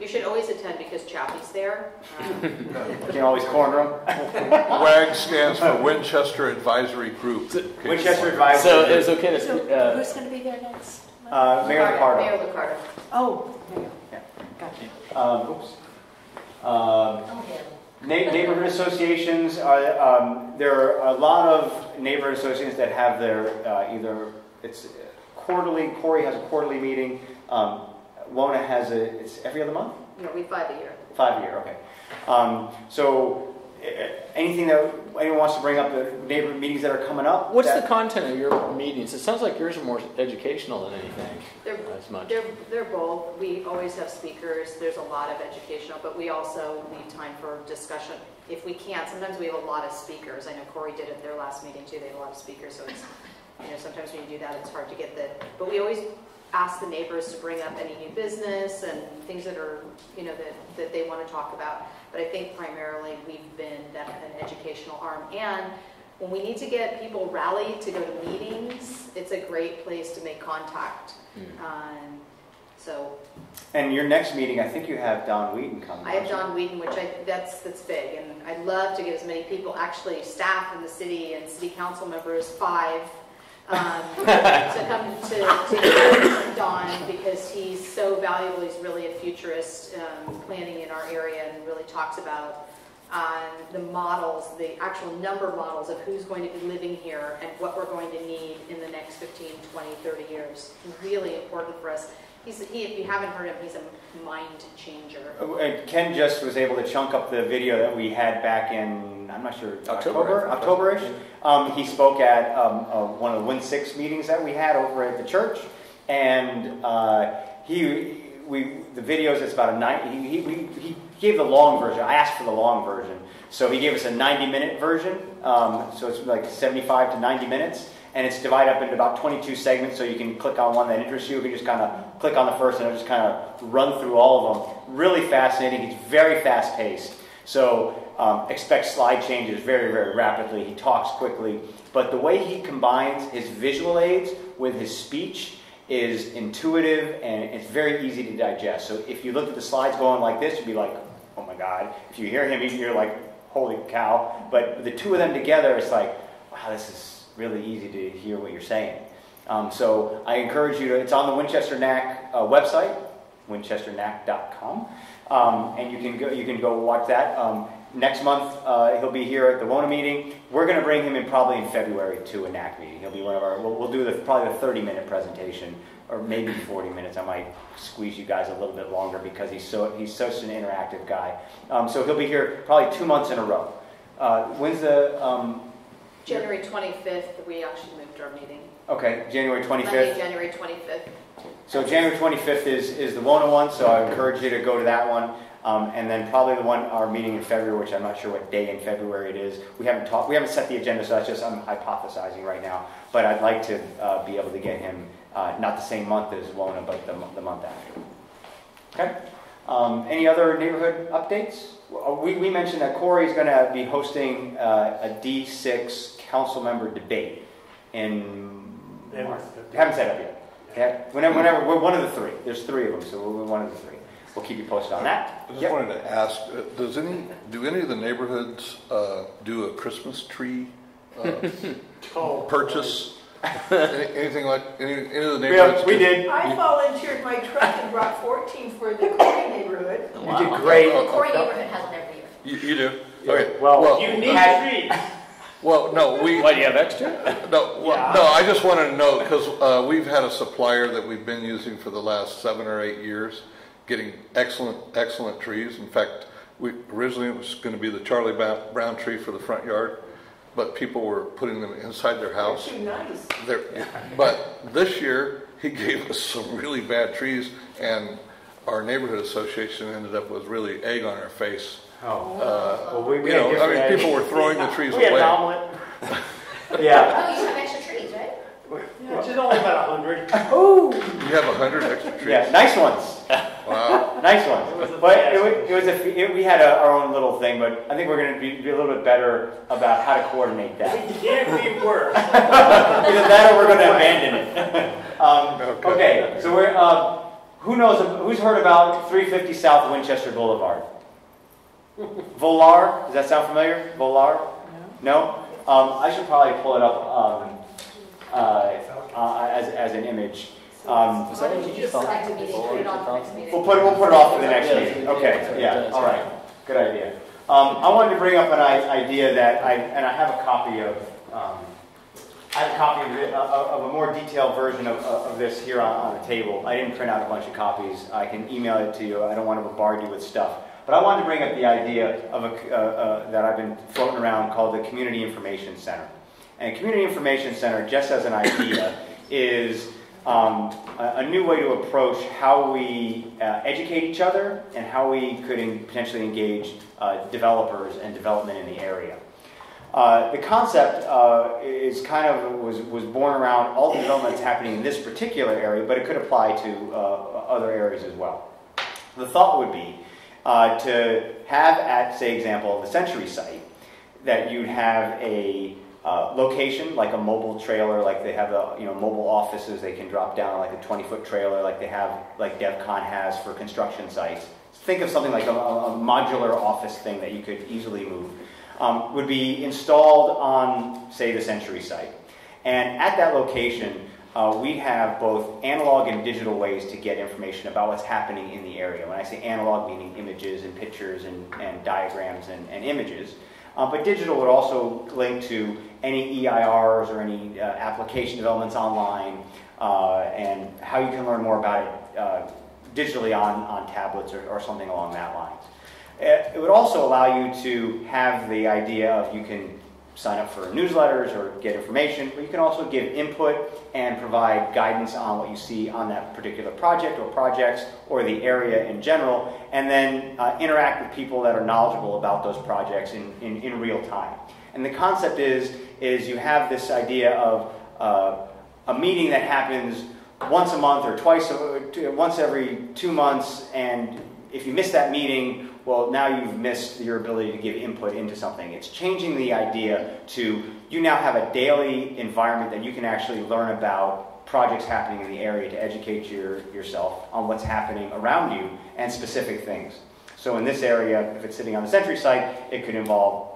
You should always attend because Chappie's there. Um, (laughs) You can always corner them. (laughs) WAG stands for Winchester Advisory Group. Winchester Advisory. So it's okay to. So uh, who's going to be there next? month? uh, Mayor Ricardo. Mayor Liccardo. Oh, there you Yeah. go. Gotcha. Um, oops. Um, Oh, yeah. Na- Neighborhood associations are, um, there are a lot of neighborhood associations that have their, uh, either, it's quarterly, Cory has a quarterly meeting, um, Lona has a, it's every other month? You know, we five a year. Five a year, okay. Um, so, eh, anything that anyone wants to bring up, the neighborhood meetings that are coming up? What's that- the content of your meetings? It sounds like yours are more educational than anything. They're, As much. they're, they're both. We always have speakers. There's a lot of educational, but we also need time for discussion. If we can't, sometimes we have a lot of speakers. I know Cory did it at their last meeting too. They had a lot of speakers, so it's, you know, sometimes when you do that, it's hard to get the, but we always ask the neighbors to bring up any new business and things that are, you know, that, that they want to talk about. But I think primarily we've been that an educational arm. And when we need to get people rallied to go to meetings, it's a great place to make contact. Um, So And your next meeting, I think you have Don Wheaton coming. I have don't you? John which I, that's, that's big, and I'd love to get as many people, actually staff in the city and city council members, five, um, (laughs) to come to, to hear Don, because he's so valuable, he's really a futurist, um, planning in our area, and really talks about, um, the models, the actual number models of who's going to be living here and what we're going to need in the next 15, 20, 30 years. Really important for us. He's, he, if you haven't heard him, he's a mind changer. Uh, Ken just was able to chunk up the video that we had back in, I'm not sure, October, October, I think. October-ish. Um, he spoke at um, uh, one of the Win Six meetings that we had over at the church, and uh, he, we, the videos. It's about a nine. He, he, he gave the long version. I asked for the long version, so he gave us a 90-minute version. Um, so it's like 75 to 90 minutes, and it's divided up into about 22 segments. So you can click on one that interests you. You can just kind of click on the first, and it'll just kind of run through all of them. Really fascinating. It's very fast-paced. So um, expect slide changes very, very rapidly. He talks quickly. But the way he combines his visual aids with his speech is intuitive and it's very easy to digest. So if you looked at the slides going like this, you'd be like, oh my God. If you hear him, you're like, holy cow. But the two of them together, it's like, wow, this is really easy to hear what you're saying. Um, so I encourage you to, it's on the Winchester NAC uh, website, winchesternac.com. Um, and you can go, you can go watch that. Um, next month, uh, he'll be here at the WONA meeting. We're going to bring him in probably in February to a NAC meeting. He'll be one of our, we'll, we'll do the, probably the 30 minute presentation, or maybe 40 minutes. I might squeeze you guys a little bit longer because he's so, he's such an interactive guy. Um, so he'll be here probably two months in a row. Uh, when's the, um, January 25th, we actually moved our meeting. okay, January 25th? Monday, January 25th. So January 25th is, is the WONA one, so I encourage you to go to that one. Um, and then probably the one, our meeting in February, which I'm not sure what day in February it is. We haven't talked, we haven't set the agenda, so that's just, I'm hypothesizing right now. But I'd like to uh, be able to get him, uh, not the same month as WONA, but the, the month after. Okay? Um, any other neighborhood updates? We, we mentioned that Cory is going to be hosting uh, a D6 council member debate in March. Haven't set up yet. Okay? Whenever, whenever, we're one of the three. There's three of them, so we're one of the three. We'll keep you posted on that. I just Yep. wanted to ask, uh, does any, do any of the neighborhoods uh, do a Christmas tree uh, (laughs) Oh, purchase? Any- Anything like, any any of the We, neighborhoods? we do- did. I volunteered my truck and brought 14 for the Cory neighborhood. You did great. The Cory neighborhood has one every year. You you do? Okay. Well, You you need had, trees. (laughs) Well, no, we, Why, do you have extra? no, well, no, I just wanted to know, because we've had a supplier that we've been using for the last seven or eight years, getting excellent, excellent trees. In fact, we, originally it was going to be the Charlie Brown tree for the front yard, but people were putting them inside their house. Too nice. There, but this year, he (laughs) gave us some really bad trees, and our neighborhood association ended up with really egg on our face. oh, Uh, well, we, we you know, I mean, people were throwing the trees We had an away. omelet. (laughs) Yeah. Oh, you have extra trees, right? Which is only about a hundred. (laughs) You have a hundred extra trees? Yeah, nice ones. (laughs) Wow. Nice It was ones. a But it was, it was a, it, we had a, our own little thing, but I think we're going to be, be a little bit better about how to coordinate that. It can't be worse. (laughs) Either that or we're going to abandon it. um, Okay. okay, so we're, uh, who knows, who's heard about 350 South Winchester Boulevard? Volar, does that sound familiar? Volar? No? Um, I should probably pull it up um, as, as an image. Um, Why don't you just select a meeting, put it on for next meeting? We'll put, we'll put it off for the next meeting. Okay, yeah, all right. Good idea. Um, I wanted to bring up an idea that I, and I have a copy of, um, I have a copy of, it, uh, of a more detailed version of, of this here on, on the table. I didn't print out a bunch of copies. I can email it to you. I don't want to bombard you with stuff. But I wanted to bring up the idea of a, uh, uh, that I've been floating around called the Community Information Center. And Community Information Center, just as an idea, is um, a, a new way to approach how we uh, educate each other and how we could en- potentially engage uh, developers and development in the area. Uh, the concept uh, is kind of was, was born around all the development that's happening in this particular area, but it could apply to uh, other areas as well. The thought would be uh, to have at, say, example, the Century site, that you'd have a uh, location like a mobile trailer, like they have the you know mobile offices they can drop down like a 20 foot trailer, like they have like DevCon has for construction sites. Think of something like a, a modular office thing that you could easily move um, would be installed on, say, the Century site. And at that location, uh, we have both analog and digital ways to get information about what's happening in the area. When I say analog, meaning images and pictures and, and diagrams and, and images. Uh, but digital would also link to any EIRs or any uh, application developments online uh, and how you can learn more about it uh, digitally on, on tablets or, or something along that lines. Uh, it would also allow you to have the idea of you can sign up for newsletters or get information, but you can also give input and provide guidance on what you see on that particular project or projects or the area in general, and then uh, interact with people that are knowledgeable about those projects in, in, in, real time. And the concept is, is you have this idea of uh, a meeting that happens once a month or twice, once every two months, and if you miss that meeting, well, now you've missed your ability to give input into something. It's changing the idea to you now have a daily environment that you can actually learn about projects happening in the area to educate your, yourself on what's happening around you and specific things. So in this area, if it's sitting on the Century site, it could involve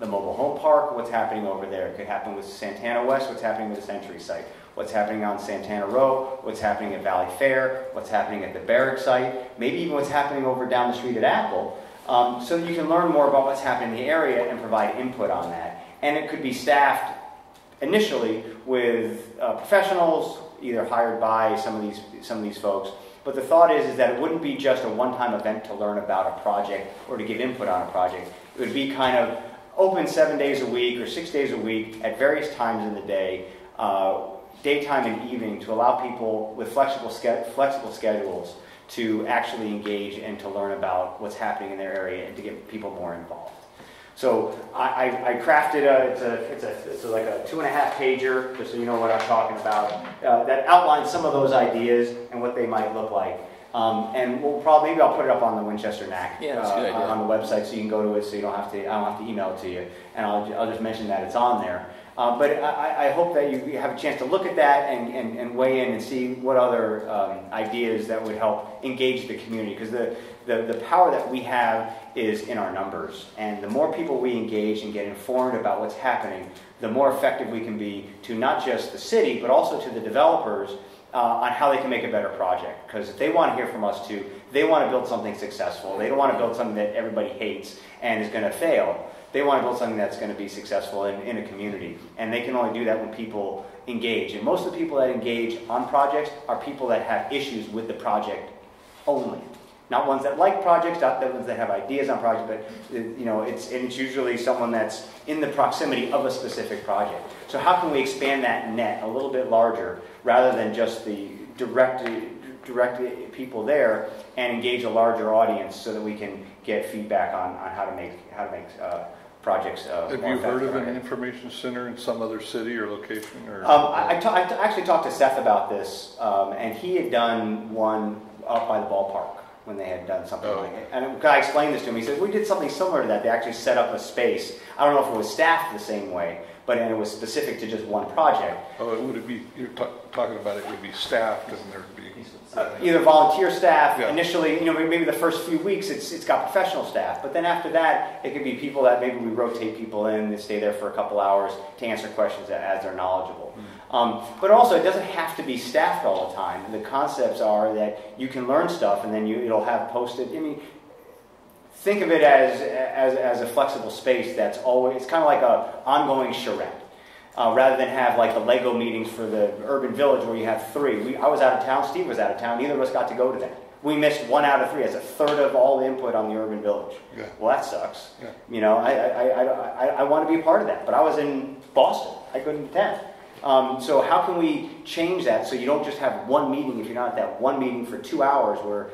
the mobile home park, what's happening over there. It could happen with Santana West, what's happening with the Century site what's happening on Santana Row, what's happening at Valley Fair, what's happening at the Barrick site, maybe even what's happening over down the street at Apple, um, so that you can learn more about what's happening in the area and provide input on that. And it could be staffed initially with uh, professionals, either hired by some of these some of these folks. But the thought is, is that it wouldn't be just a one-time event to learn about a project or to give input on a project. It would be kind of open seven days a week or six days a week at various times in the day, uh, daytime and evening to allow people with flexible, flexible schedules to actually engage and to learn about what's happening in their area and to get people more involved. So I, I, I crafted a it's, a, it's, a, it's a, like a two and a half pager, just so you know what I'm talking about, uh, that outlines some of those ideas and what they might look like. Um, and we'll probably maybe I'll put it up on the Winchester NAC yeah, uh, on the website, so you can go to it, so you don't have to I don't have to email it to you, and I'll, I'll just mention that it's on there. Uh, but I, I, hope that you have a chance to look at that and, and, and weigh in and see what other um, ideas that would help engage the community. Because the, the, the power that we have is in our numbers. And the more people we engage and get informed about what's happening, the more effective we can be to not just the city, but also to the developers uh, on how they can make a better project. Because if they want to hear from us too, they want to build something successful. They don't want to build something that everybody hates and is going to fail. They want to build something that's going to be successful in, in a community. And they can only do that when people engage. And most of the people that engage on projects are people that have issues with the project only. Not ones that like projects, not the ones that have ideas on projects, but you know, it's, it's usually someone that's in the proximity of a specific project. So how can we expand that net a little bit larger rather than just the direct, direct people there and engage a larger audience so that we can get feedback on, on how to make, how to make uh, projects. Uh, Have you heard of an information center in some other city or location? Or um, I, I, ta- I actually talked to Seth about this, um, and he had done one up by the ballpark when they had done something oh. like it. And I explained this to him. He said, We did something similar to that. They actually set up a space. I don't know if it was staffed the same way, but and it was specific to just one project. Oh, it would it be, you're t- talking about it would be staffed and there'd be uh, either volunteer staff yeah. initially. You know, maybe the first few weeks it's it's got professional staff, but then after that it could be people that maybe we rotate people in and stay there for a couple hours to answer questions as they're knowledgeable. Mm-hmm. Um, but also, it doesn't have to be staffed all the time. The concepts are that you can learn stuff and then you it'll have posted. I mean, think of it as as, as a flexible space that's always it's kind of like a ongoing charrette uh, rather than have like the Lego meetings for the urban village where you have three. We, I was out of town, Steve was out of town, neither of us got to go to that. We missed one out of three. That's a third of all input on the urban village. Yeah. Well, that sucks. Yeah. You know, I, I, I, I, I want to be a part of that, but I was in Boston. I couldn't attend. Um, so how can we change that so you don't just have one meeting if you're not at that one meeting for two hours where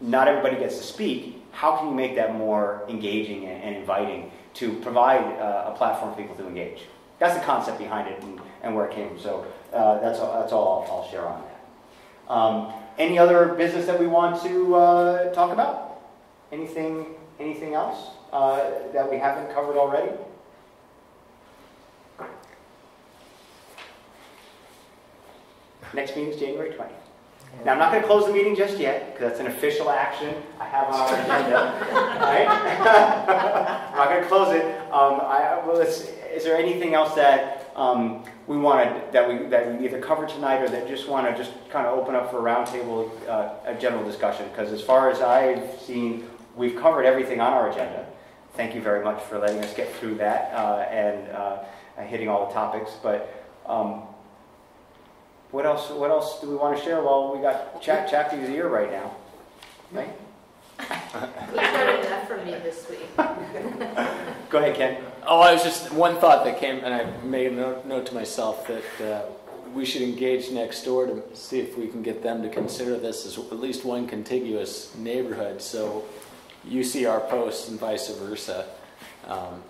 not everybody gets to speak. How can you make that more engaging and, and inviting to provide uh, a platform for people to engage? That's the concept behind it and, and where it came from. So uh, that's all, that's all I'll, I'll share on that. Um, any other business that we want to uh, talk about? Anything, anything else uh, that we haven't covered already? Next meeting is January 20th. Now, I'm not going to close the meeting just yet, because that's an official action I have on our agenda. (laughs) Right? (laughs) I'm not going to close it. Um, I, well, is there anything else that um, we wanted, that we, that we either covered tonight, or that just want to just kind of open up for a roundtable, uh, a general discussion? Because as far as I've seen, we've covered everything on our agenda. Thank you very much for letting us get through that uh, and uh, hitting all the topics. But um, what else? What else do we want to share? Well, we got Chat Chappie's ear right now, right? (laughs) (laughs) me this week. (laughs) Go ahead, Ken. Oh, I was just one thought that came, and I made a note, note to myself that uh, we should engage next door to see if we can get them to consider this as at least one contiguous neighborhood. So you see our posts and vice versa. Um,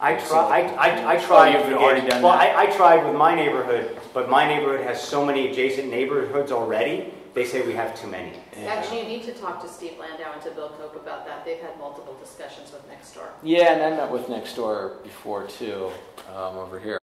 I So- try. I, I, I tried. Oh, you've already done well, that? I, I tried with my neighborhood, but my neighborhood has so many adjacent neighborhoods already. They say we have too many. Actually, you need to talk to Steve Landau and to Bill Cope about that. They've had multiple discussions with Nextdoor. Yeah, and I met with Nextdoor before too, um, over here.